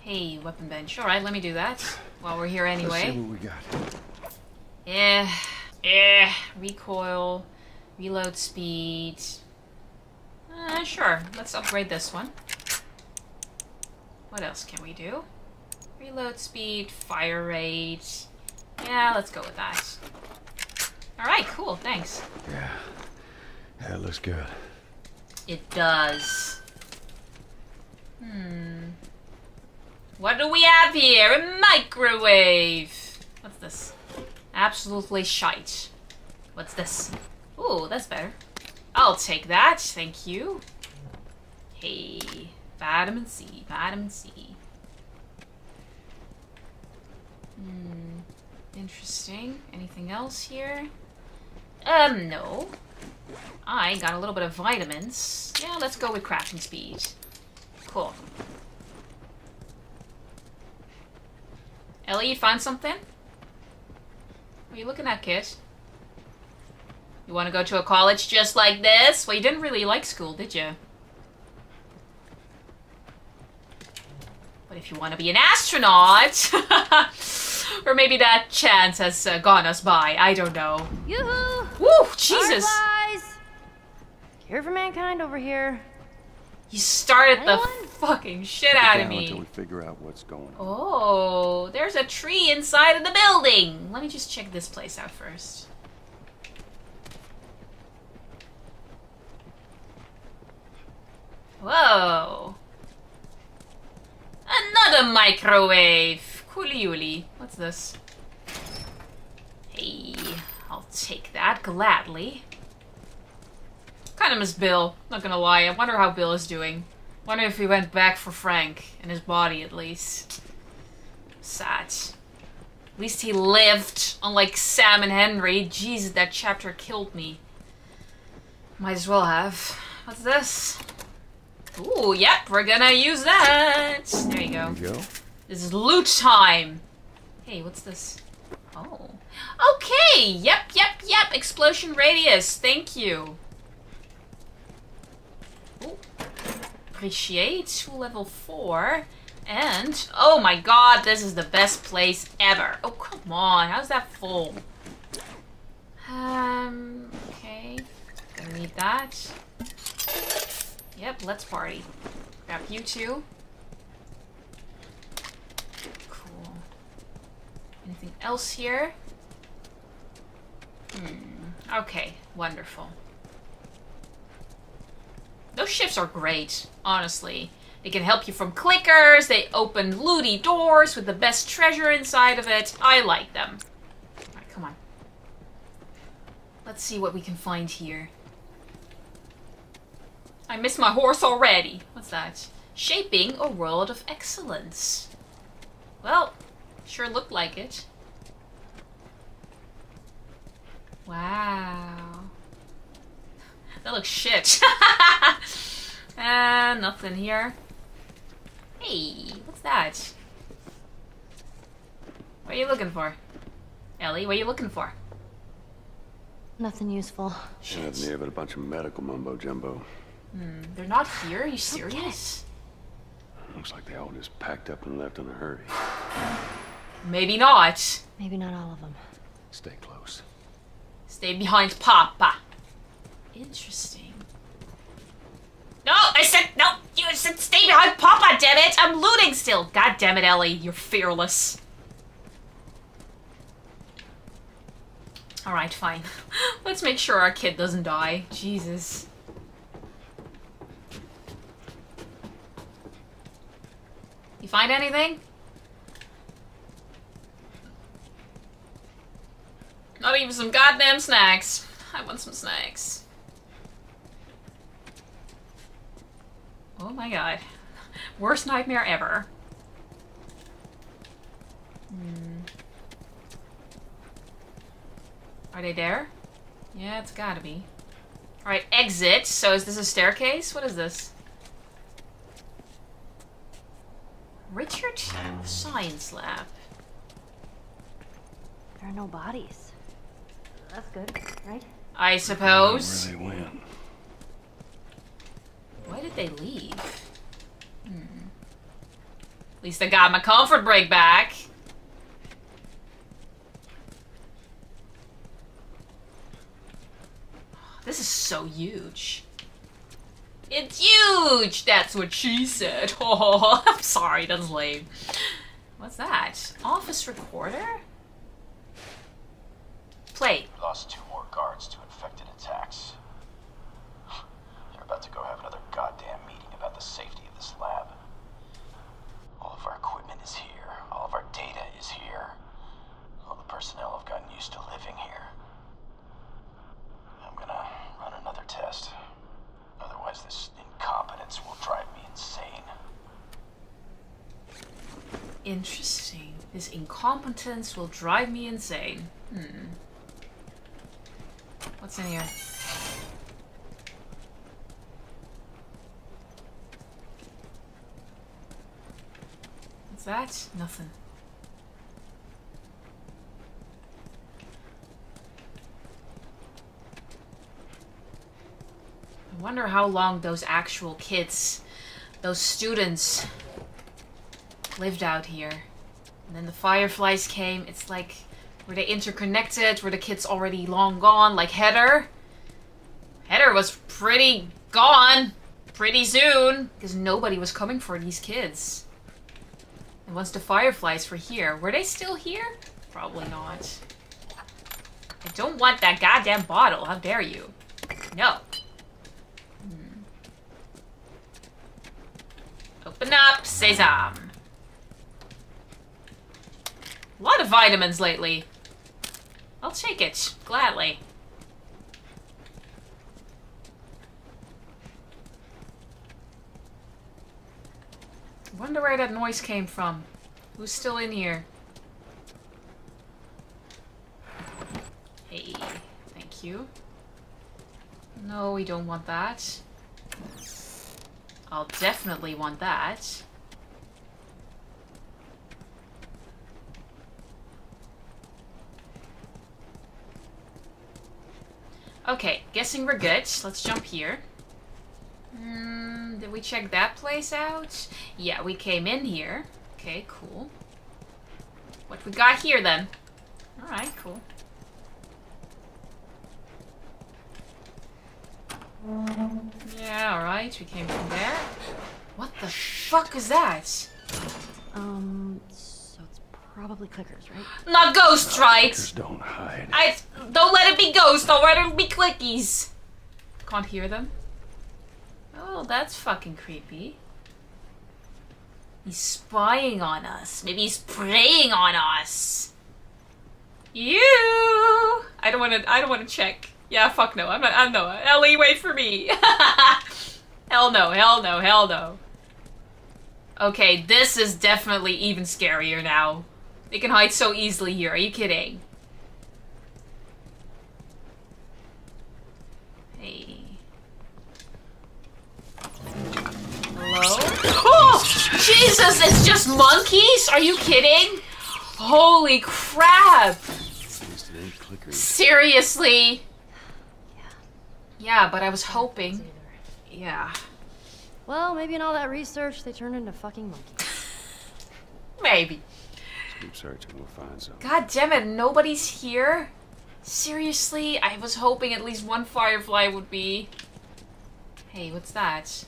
Hey, weapon bench. Alright, let me do that. While we're here anyway. Let's see what we got. Yeah. Yeah. Recoil. Reload speed. Uh, sure. Let's upgrade this one. What else can we do? Reload speed, fire rate. Yeah, let's go with that. Alright, cool, thanks. Yeah. That looks good. It does. Hmm. What do we have here? A microwave! What's this? Absolutely shite. What's this? Ooh, that's better. I'll take that, thank you. Hey, vitamin C, vitamin C. Hmm, interesting. Anything else here? Um, no. I got a little bit of vitamins. Yeah, let's go with crafting speed. Cool. Ellie, you find something? What are you looking at, kid? You want to go to a college just like this? Well, you didn't really like school, did you? But if you want to be an astronaut, or maybe that chance has uh, gone us by. I don't know. Yoo-hoo! Woo, Jesus! Care for mankind over here. You started the Anyone? Fucking shit out of me. until we figure out what's going on. Oh, there's a tree inside of the building. Let me just check this place out first. Whoa. Another microwave. Cooliuli. What's this? Hey, I'll take that gladly. Kind of miss Bill, not gonna lie. I wonder how Bill is doing. Wonder if he went back for Frank, and his body at least. Sad. At least he lived, unlike Sam and Henry. Jesus, that chapter killed me. Might as well have. What's this? Ooh, yep, we're gonna use that. There you go. There you go. This is loot time. Hey, what's this? Oh. Okay, yep, yep, yep. Explosion radius. Thank you. Ooh. Appreciate. Level 4. And, oh my god, this is the best place ever. Oh, come on. How's that full? Um, okay. Gonna need that. Yep, let's party. Grab you two. Cool. Anything else here? Hmm. Okay, wonderful. Those shivs are great, honestly. They can help you from clickers, they open looty doors with the best treasure inside of it. I like them. Alright, come on. Let's see what we can find here. I miss my horse already. What's that? Shaping a world of excellence. Well, sure looked like it. Wow. That looks shit. uh, nothing here. Hey, what's that? What are you looking for? Ellie, what are you looking for? Nothing useful. Nothing here but a bunch of medical mumbo jumbo. They're not here? Are you serious? Looks like they all just packed up and left in a hurry. Maybe not. Maybe not all of them. Stay close. Stay behind Papa. Interesting. No, I said no. You said stay behind Papa. Damn it! I'm looting still. God damn it, Ellie. You're fearless. All right, fine. Let's make sure our kid doesn't die. Jesus. You find anything? Not even some goddamn snacks. I want some snacks. Oh my god. Worst nightmare ever. Hmm. Are they there? Yeah, it's gotta be. Alright, exit. So is this a staircase? What is this? Richard Science Lab. There are no bodies. That's good, right? I suppose. Where they went. Why did they leave? Hmm. At least I got my comfort break back. This is so huge. It's huge! That's what she said. Oh, I'm sorry, that's lame. What's that? Office recorder? Play. Lost two more guards to infected attacks. To go have another goddamn meeting about the safety of this lab. All of our equipment is here. All of our data is here. All the personnel have gotten used to living here. I'm gonna run another test. Otherwise, this incompetence will drive me insane. Interesting. This incompetence will drive me insane. Hmm. What's in here? That? Nothing. I wonder how long those actual kids, those students, lived out here. And then the fireflies came. It's like, were they interconnected? Were the kids already long gone? Like Heather? Heather was pretty gone pretty soon because nobody was coming for these kids. And once the fireflies were here, were they still here? Probably not. I don't want that goddamn bottle. How dare you? No. Hmm. Open up, sesame. A lot of vitamins lately. I'll take it, gladly. Wonder where that noise came from. Who's still in here? Hey, thank you. No, we don't want that. I'll definitely want that. Okay, guessing we're good. Let's jump here. Mm, did we check that place out? Yeah, we came in here. Okay, cool. What we got here then? Alright, cool. Yeah, alright, we came from there. What the fuck is that? Um, so it's probably clickers, right? Not ghosts, right? Just don't hide. I don't let it be ghosts. Don't let it be clickies. Can't hear them. Oh, that's fucking creepy. He's spying on us. Maybe he's preying on us. You. I don't want to. I don't want to check. Yeah, fuck no. I'm not. I'm no. Ellie, wait for me. hell no. Hell no. Hell no. Okay, this is definitely even scarier now. They can hide so easily here. Are you kidding? Hey. Hello? Oh! Jesus, it's just monkeys? Are you kidding? Holy crap! At least it ain't clicker. Seriously? Yeah, but I was hoping. Yeah. Well, maybe in all that research, they turned into fucking monkeys. Maybe. Keep searching, we'll find some. God damn it, nobody's here? Seriously? I was hoping at least one firefly would be. Hey, what's that?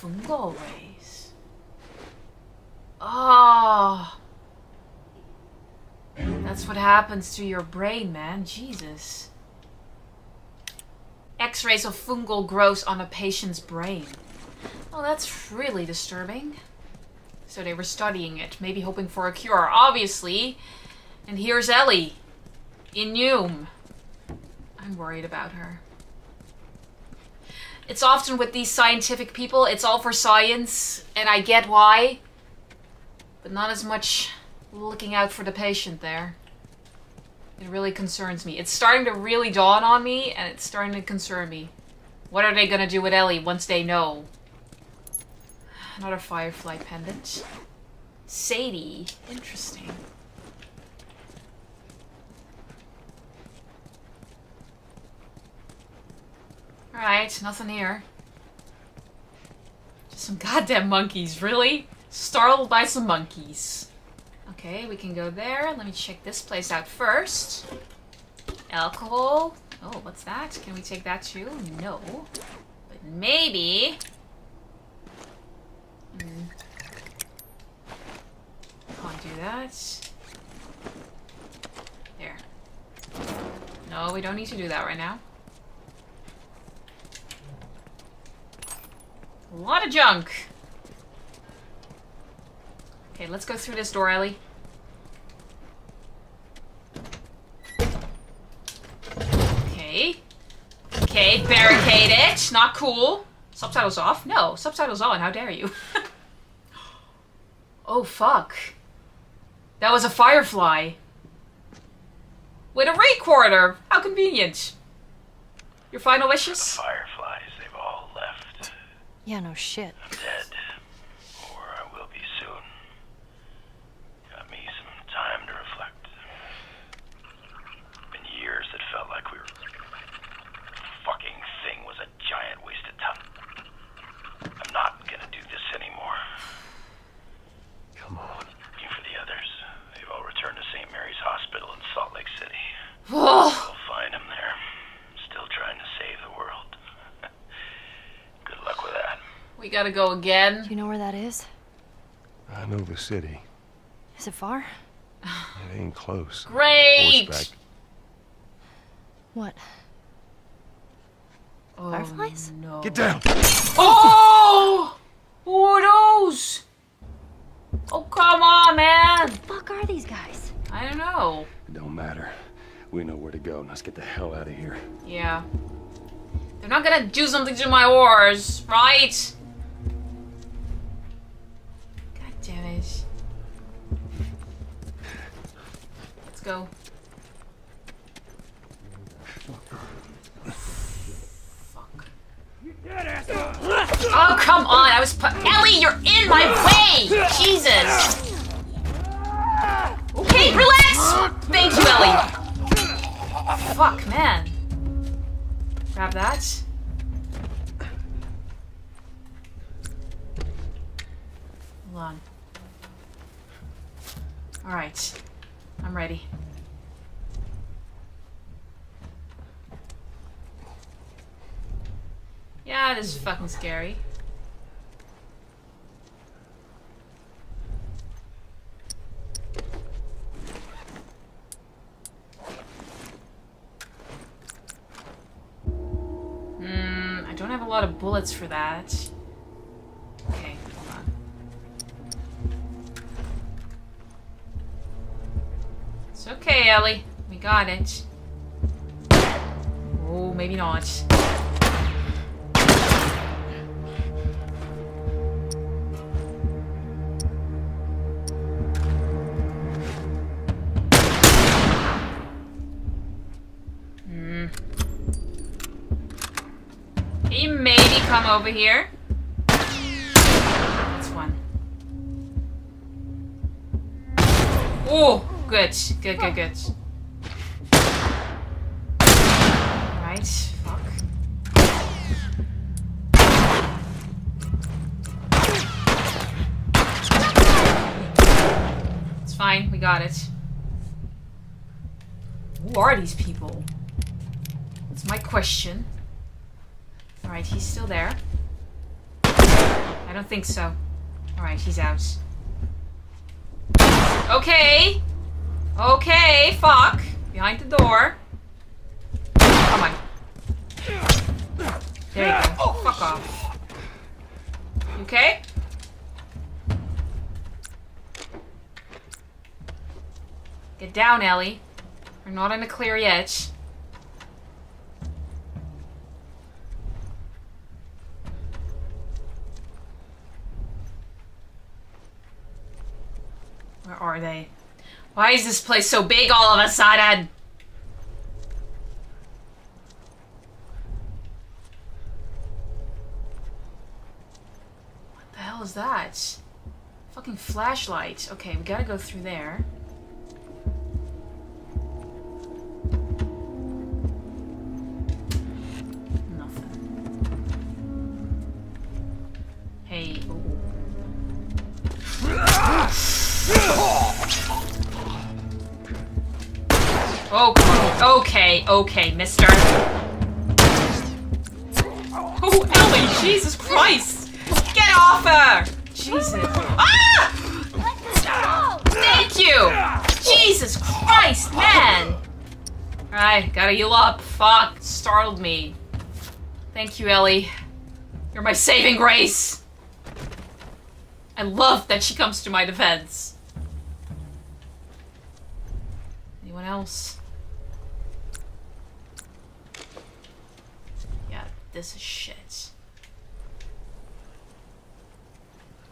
Fungal rays. Oh. Ah. That's what happens to your brain, man. Jesus. X rays of fungal growth on a patient's brain. Oh, that's really disturbing. So they were studying it, maybe hoping for a cure, obviously. And here's Ellie. immune. I'm worried about her. It's often with these scientific people, it's all for science, and I get why. But not as much looking out for the patient there. It really concerns me. It's starting to really dawn on me, and it's starting to concern me. What are they gonna do with Ellie once they know? Another firefly pendant. Sadie. Interesting. Alright, nothing here. Just some goddamn monkeys, really? Startled by some monkeys. Okay, we can go there. Let me check this place out first. Alcohol. Oh, what's that? Can we take that too? No. But maybe... Hmm. Can't do that. There. No, we don't need to do that right now. A lot of junk. Okay, let's go through this door, Ellie. Okay. Okay, barricade it. Not cool. Subtitles off? No, subtitles on. How dare you? oh, fuck. That was a firefly. With a recorder. How convenient. Your final wishes? Left. Yeah, no shit. I'm dead. Or I will be soon. Got me some time to reflect. Been years that felt like we were. Fucking thing was a giant waste of time. I'm not gonna do this anymore. Come on. Even for the others. They've all returned to St. Mary's Hospital in Salt Lake City. Oh, We'll find them there. Still trying to save the world. Good luck with that. we gotta go again. Do you know where that is? I know the city. Is it far? It ain't close. Great. Horseback. What? Oh, Fireflies? No. Get down! Oh! Who are those? Oh, come on, man. Fuck are these guys? I don't know. It don't matter. We know where to go. Let's get the hell out of here. Yeah. They're not gonna do something to my horse, right? Go. Fuck. Oh, come on. I was. Ellie, you're in my way! Jesus! Okay, relax! Thank you, Ellie. Fuck, man. Grab that. Hold on. Alright. I'm ready. Yeah, this is fucking scary. Hmm. I don't have a lot of bullets for that. Okay, hold on. It's okay, Ellie. We got it. Oh, maybe not. Over here. That's one. Oh, good. Good, good, good. Right, fuck. It's fine, we got it. Who are these people? That's my question. Alright, he's still there. I don't think so. Alright, he's out. Okay! Okay, fuck! Behind the door. Come on. There you go. Fuck off. Okay? Get down, Ellie. We're not in the clear yet. Are they? Why is this place so big all of a sudden? What the hell is that? Fucking flashlight. Okay, we gotta go through there. Oh. Okay, okay, mister. Oh, Ellie, Jesus Christ! Get off her! Jesus. Ah! Thank you! Jesus Christ, man! Alright, gotta heal up. Fuck, startled me. Thank you, Ellie. You're my saving grace. I love that she comes to my defense. Anyone else? Yeah, this is shit.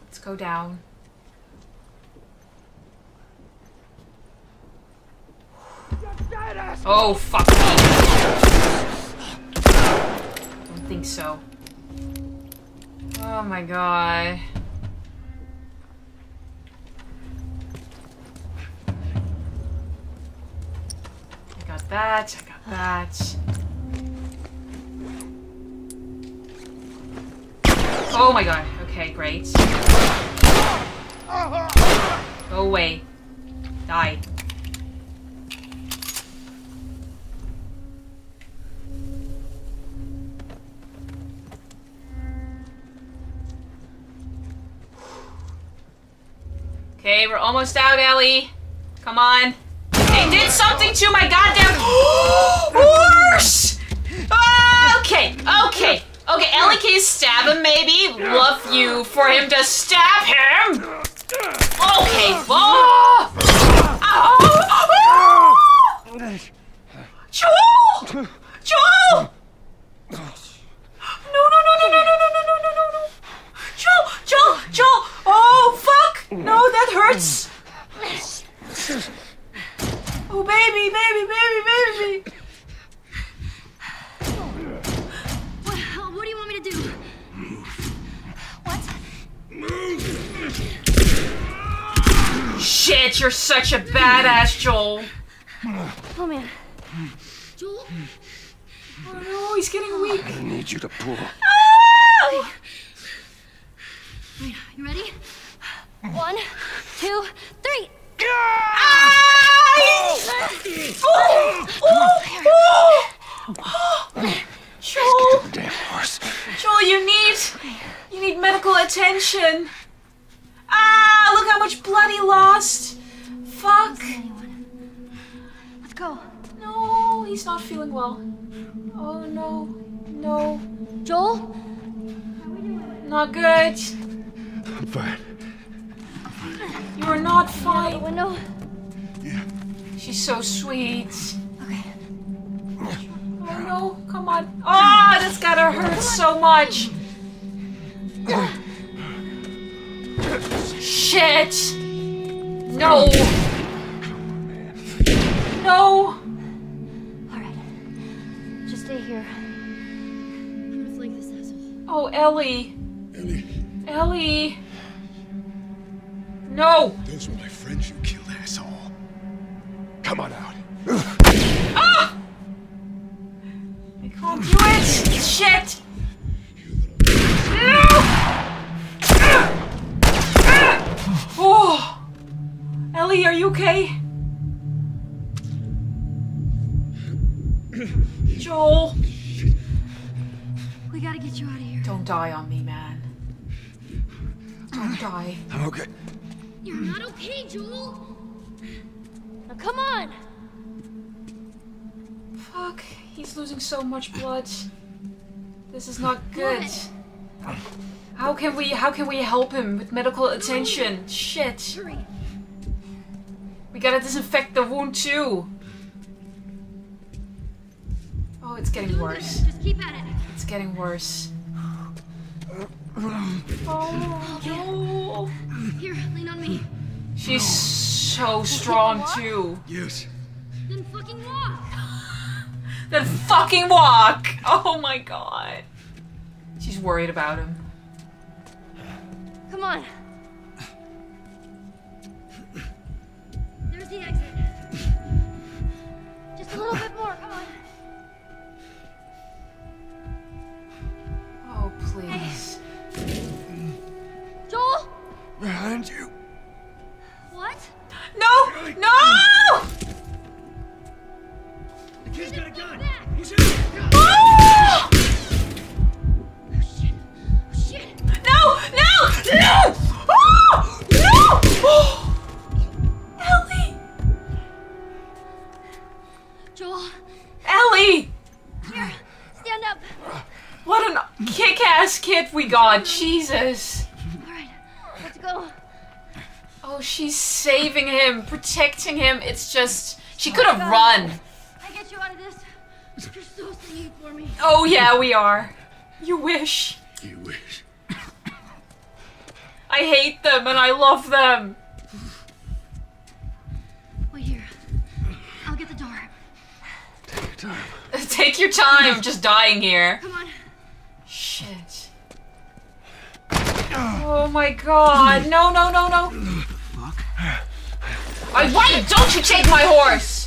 Let's go down. Oh, fuck me. Don't think so. Oh my god. I got that, I got that. Oh my god. Okay, great. Go away. Die. Okay, we're almost out, Ellie. Come on. They did something to my goddamn horse! Okay, okay. Okay, Ellie, can stab him maybe? Love you for him to stab him! Okay, oh! Oh! Joel! Joel! No, no, no, no, no, no, no, no, no, no, no, no. Joel! Joel! Joel! Oh, fuck! No, that hurts! Oh, baby, baby, baby, baby! Shit, you're such a badass, Joel. Oh man. Joel? Oh no, he's getting weak. I need you to pull. Ah! Wait, you ready? One, two, three. Ah! Oh! Oh! Oh! Joel, Damn horse. Joel, you need, you need medical attention. Ah! Look how much blood he lost. Fuck. Let's go. No, he's not feeling well. Oh no, no. Joel? Not good. I'm fine. You are not Out the fine. window. She's so sweet. Okay. Oh no, come on. Oh, that's gotta hurt so much. Shit! No! No! Alright. Just stay here. I'm gonna flank this asshole. Oh, Ellie. Ellie, Ellie. No! those were my friends you killed, asshole. Come on out. Ah! I can't do it! Shit! No! Oh! Ellie, are you okay? Joel! We gotta get you out of here. Don't die on me, man. Don't die. I'm okay. You're not okay, Joel. Now come on. Fuck, he's losing so much blood. This is not good. How can we how can we help him with medical attention? Shit. Hurry. We gotta disinfect the wound too. Oh, it's getting worse. Just keep at it. It's getting worse. Oh, no. Here, lean on me. She's so strong too. Yes. Then fucking walk. Then fucking walk! Oh my god. She's worried about him. Come on. There's the exit. Just a little bit more. Come on. Oh, please. Joel. Behind you. What? No! No! The kid's got a gun. Back. He's in there. Oh! Shit. No! No! No! Oh! No! Oh! Ellie! Joel. Ellie! Here. Stand up. What an kick-ass kid we got. Jesus. All right. Let's go. Oh, she's saving him, protecting him. It's just... She could have oh run. I out of this. You're so sweet for me. Oh, yeah, we are. You wish. You wish. I hate them and I love them. Wait here. I'll get the door. Take your time. Take your time just dying here. Come on. Shit. Oh my god. No, no, no, no. Fuck. I, why don't you take my horse?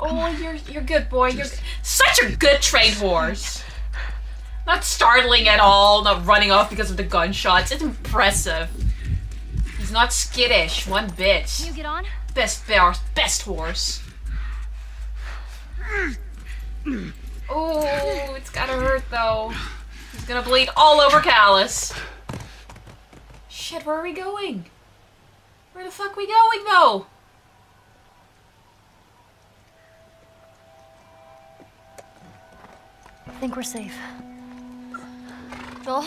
Oh, you're you're good, boy. You're such a good trained horse. Not startling at all. Not running off because of the gunshots. It's impressive. He's not skittish one bit. Can you get on? Best bear, best horse. Oh, it's gotta hurt though. He's gonna bleed all over Callus. Shit, where are we going? Where the fuck are we going though? I think we're safe. Joel?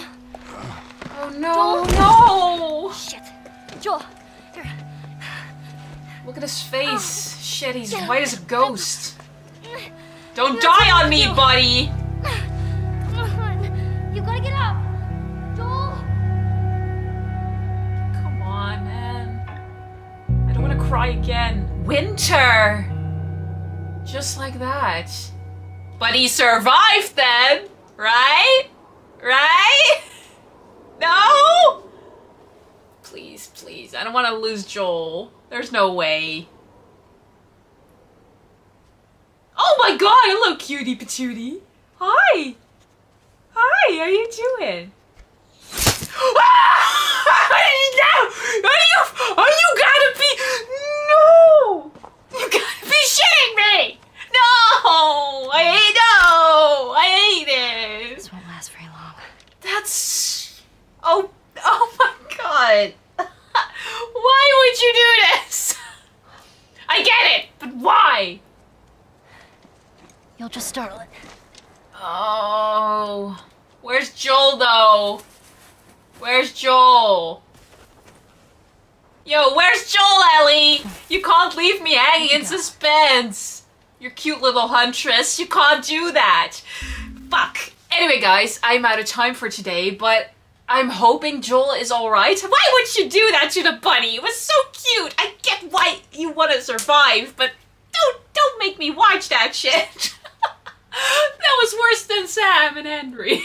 Oh no, no! Shit. Joel. Here. Look at his face. Shit, he's white as a ghost. Don't die on me, buddy! Come on. You gotta get up. Joel. Come on, man. I don't want to cry again. Winter! Just like that. But he survived then, right? Right? No? Please, please. I don't want to lose Joel. There's no way. Oh my god, hello cutie patootie. Hi. Hi, how you doing? no! Are you are you gotta be No! You gotta be shitting me! No! I hate no! I hate it! This won't last very long. That's oh oh my god. Why would you do this? I get it, but why? You'll just startle it. Oh, where's Joel though? Where's Joel? Yo, where's Joel, Ellie? You can't leave me hanging in suspense. You're cute little huntress. You can't do that. Fuck. Anyway, guys, I'm out of time for today, but I'm hoping Joel is alright. Why would you do that to the bunny? It was so cute. I get why you want to survive, but don't don't make me watch that shit. that was worse than Sam and Henry.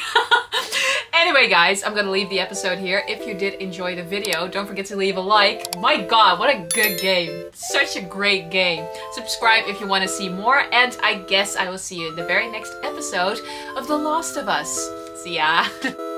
anyway, guys, I'm gonna leave the episode here. If you did enjoy the video, don't forget to leave a like. My god, what a good game. Such a great game. Subscribe if you want to see more, and I guess I will see you in the very next episode of The Lost of Us. See ya.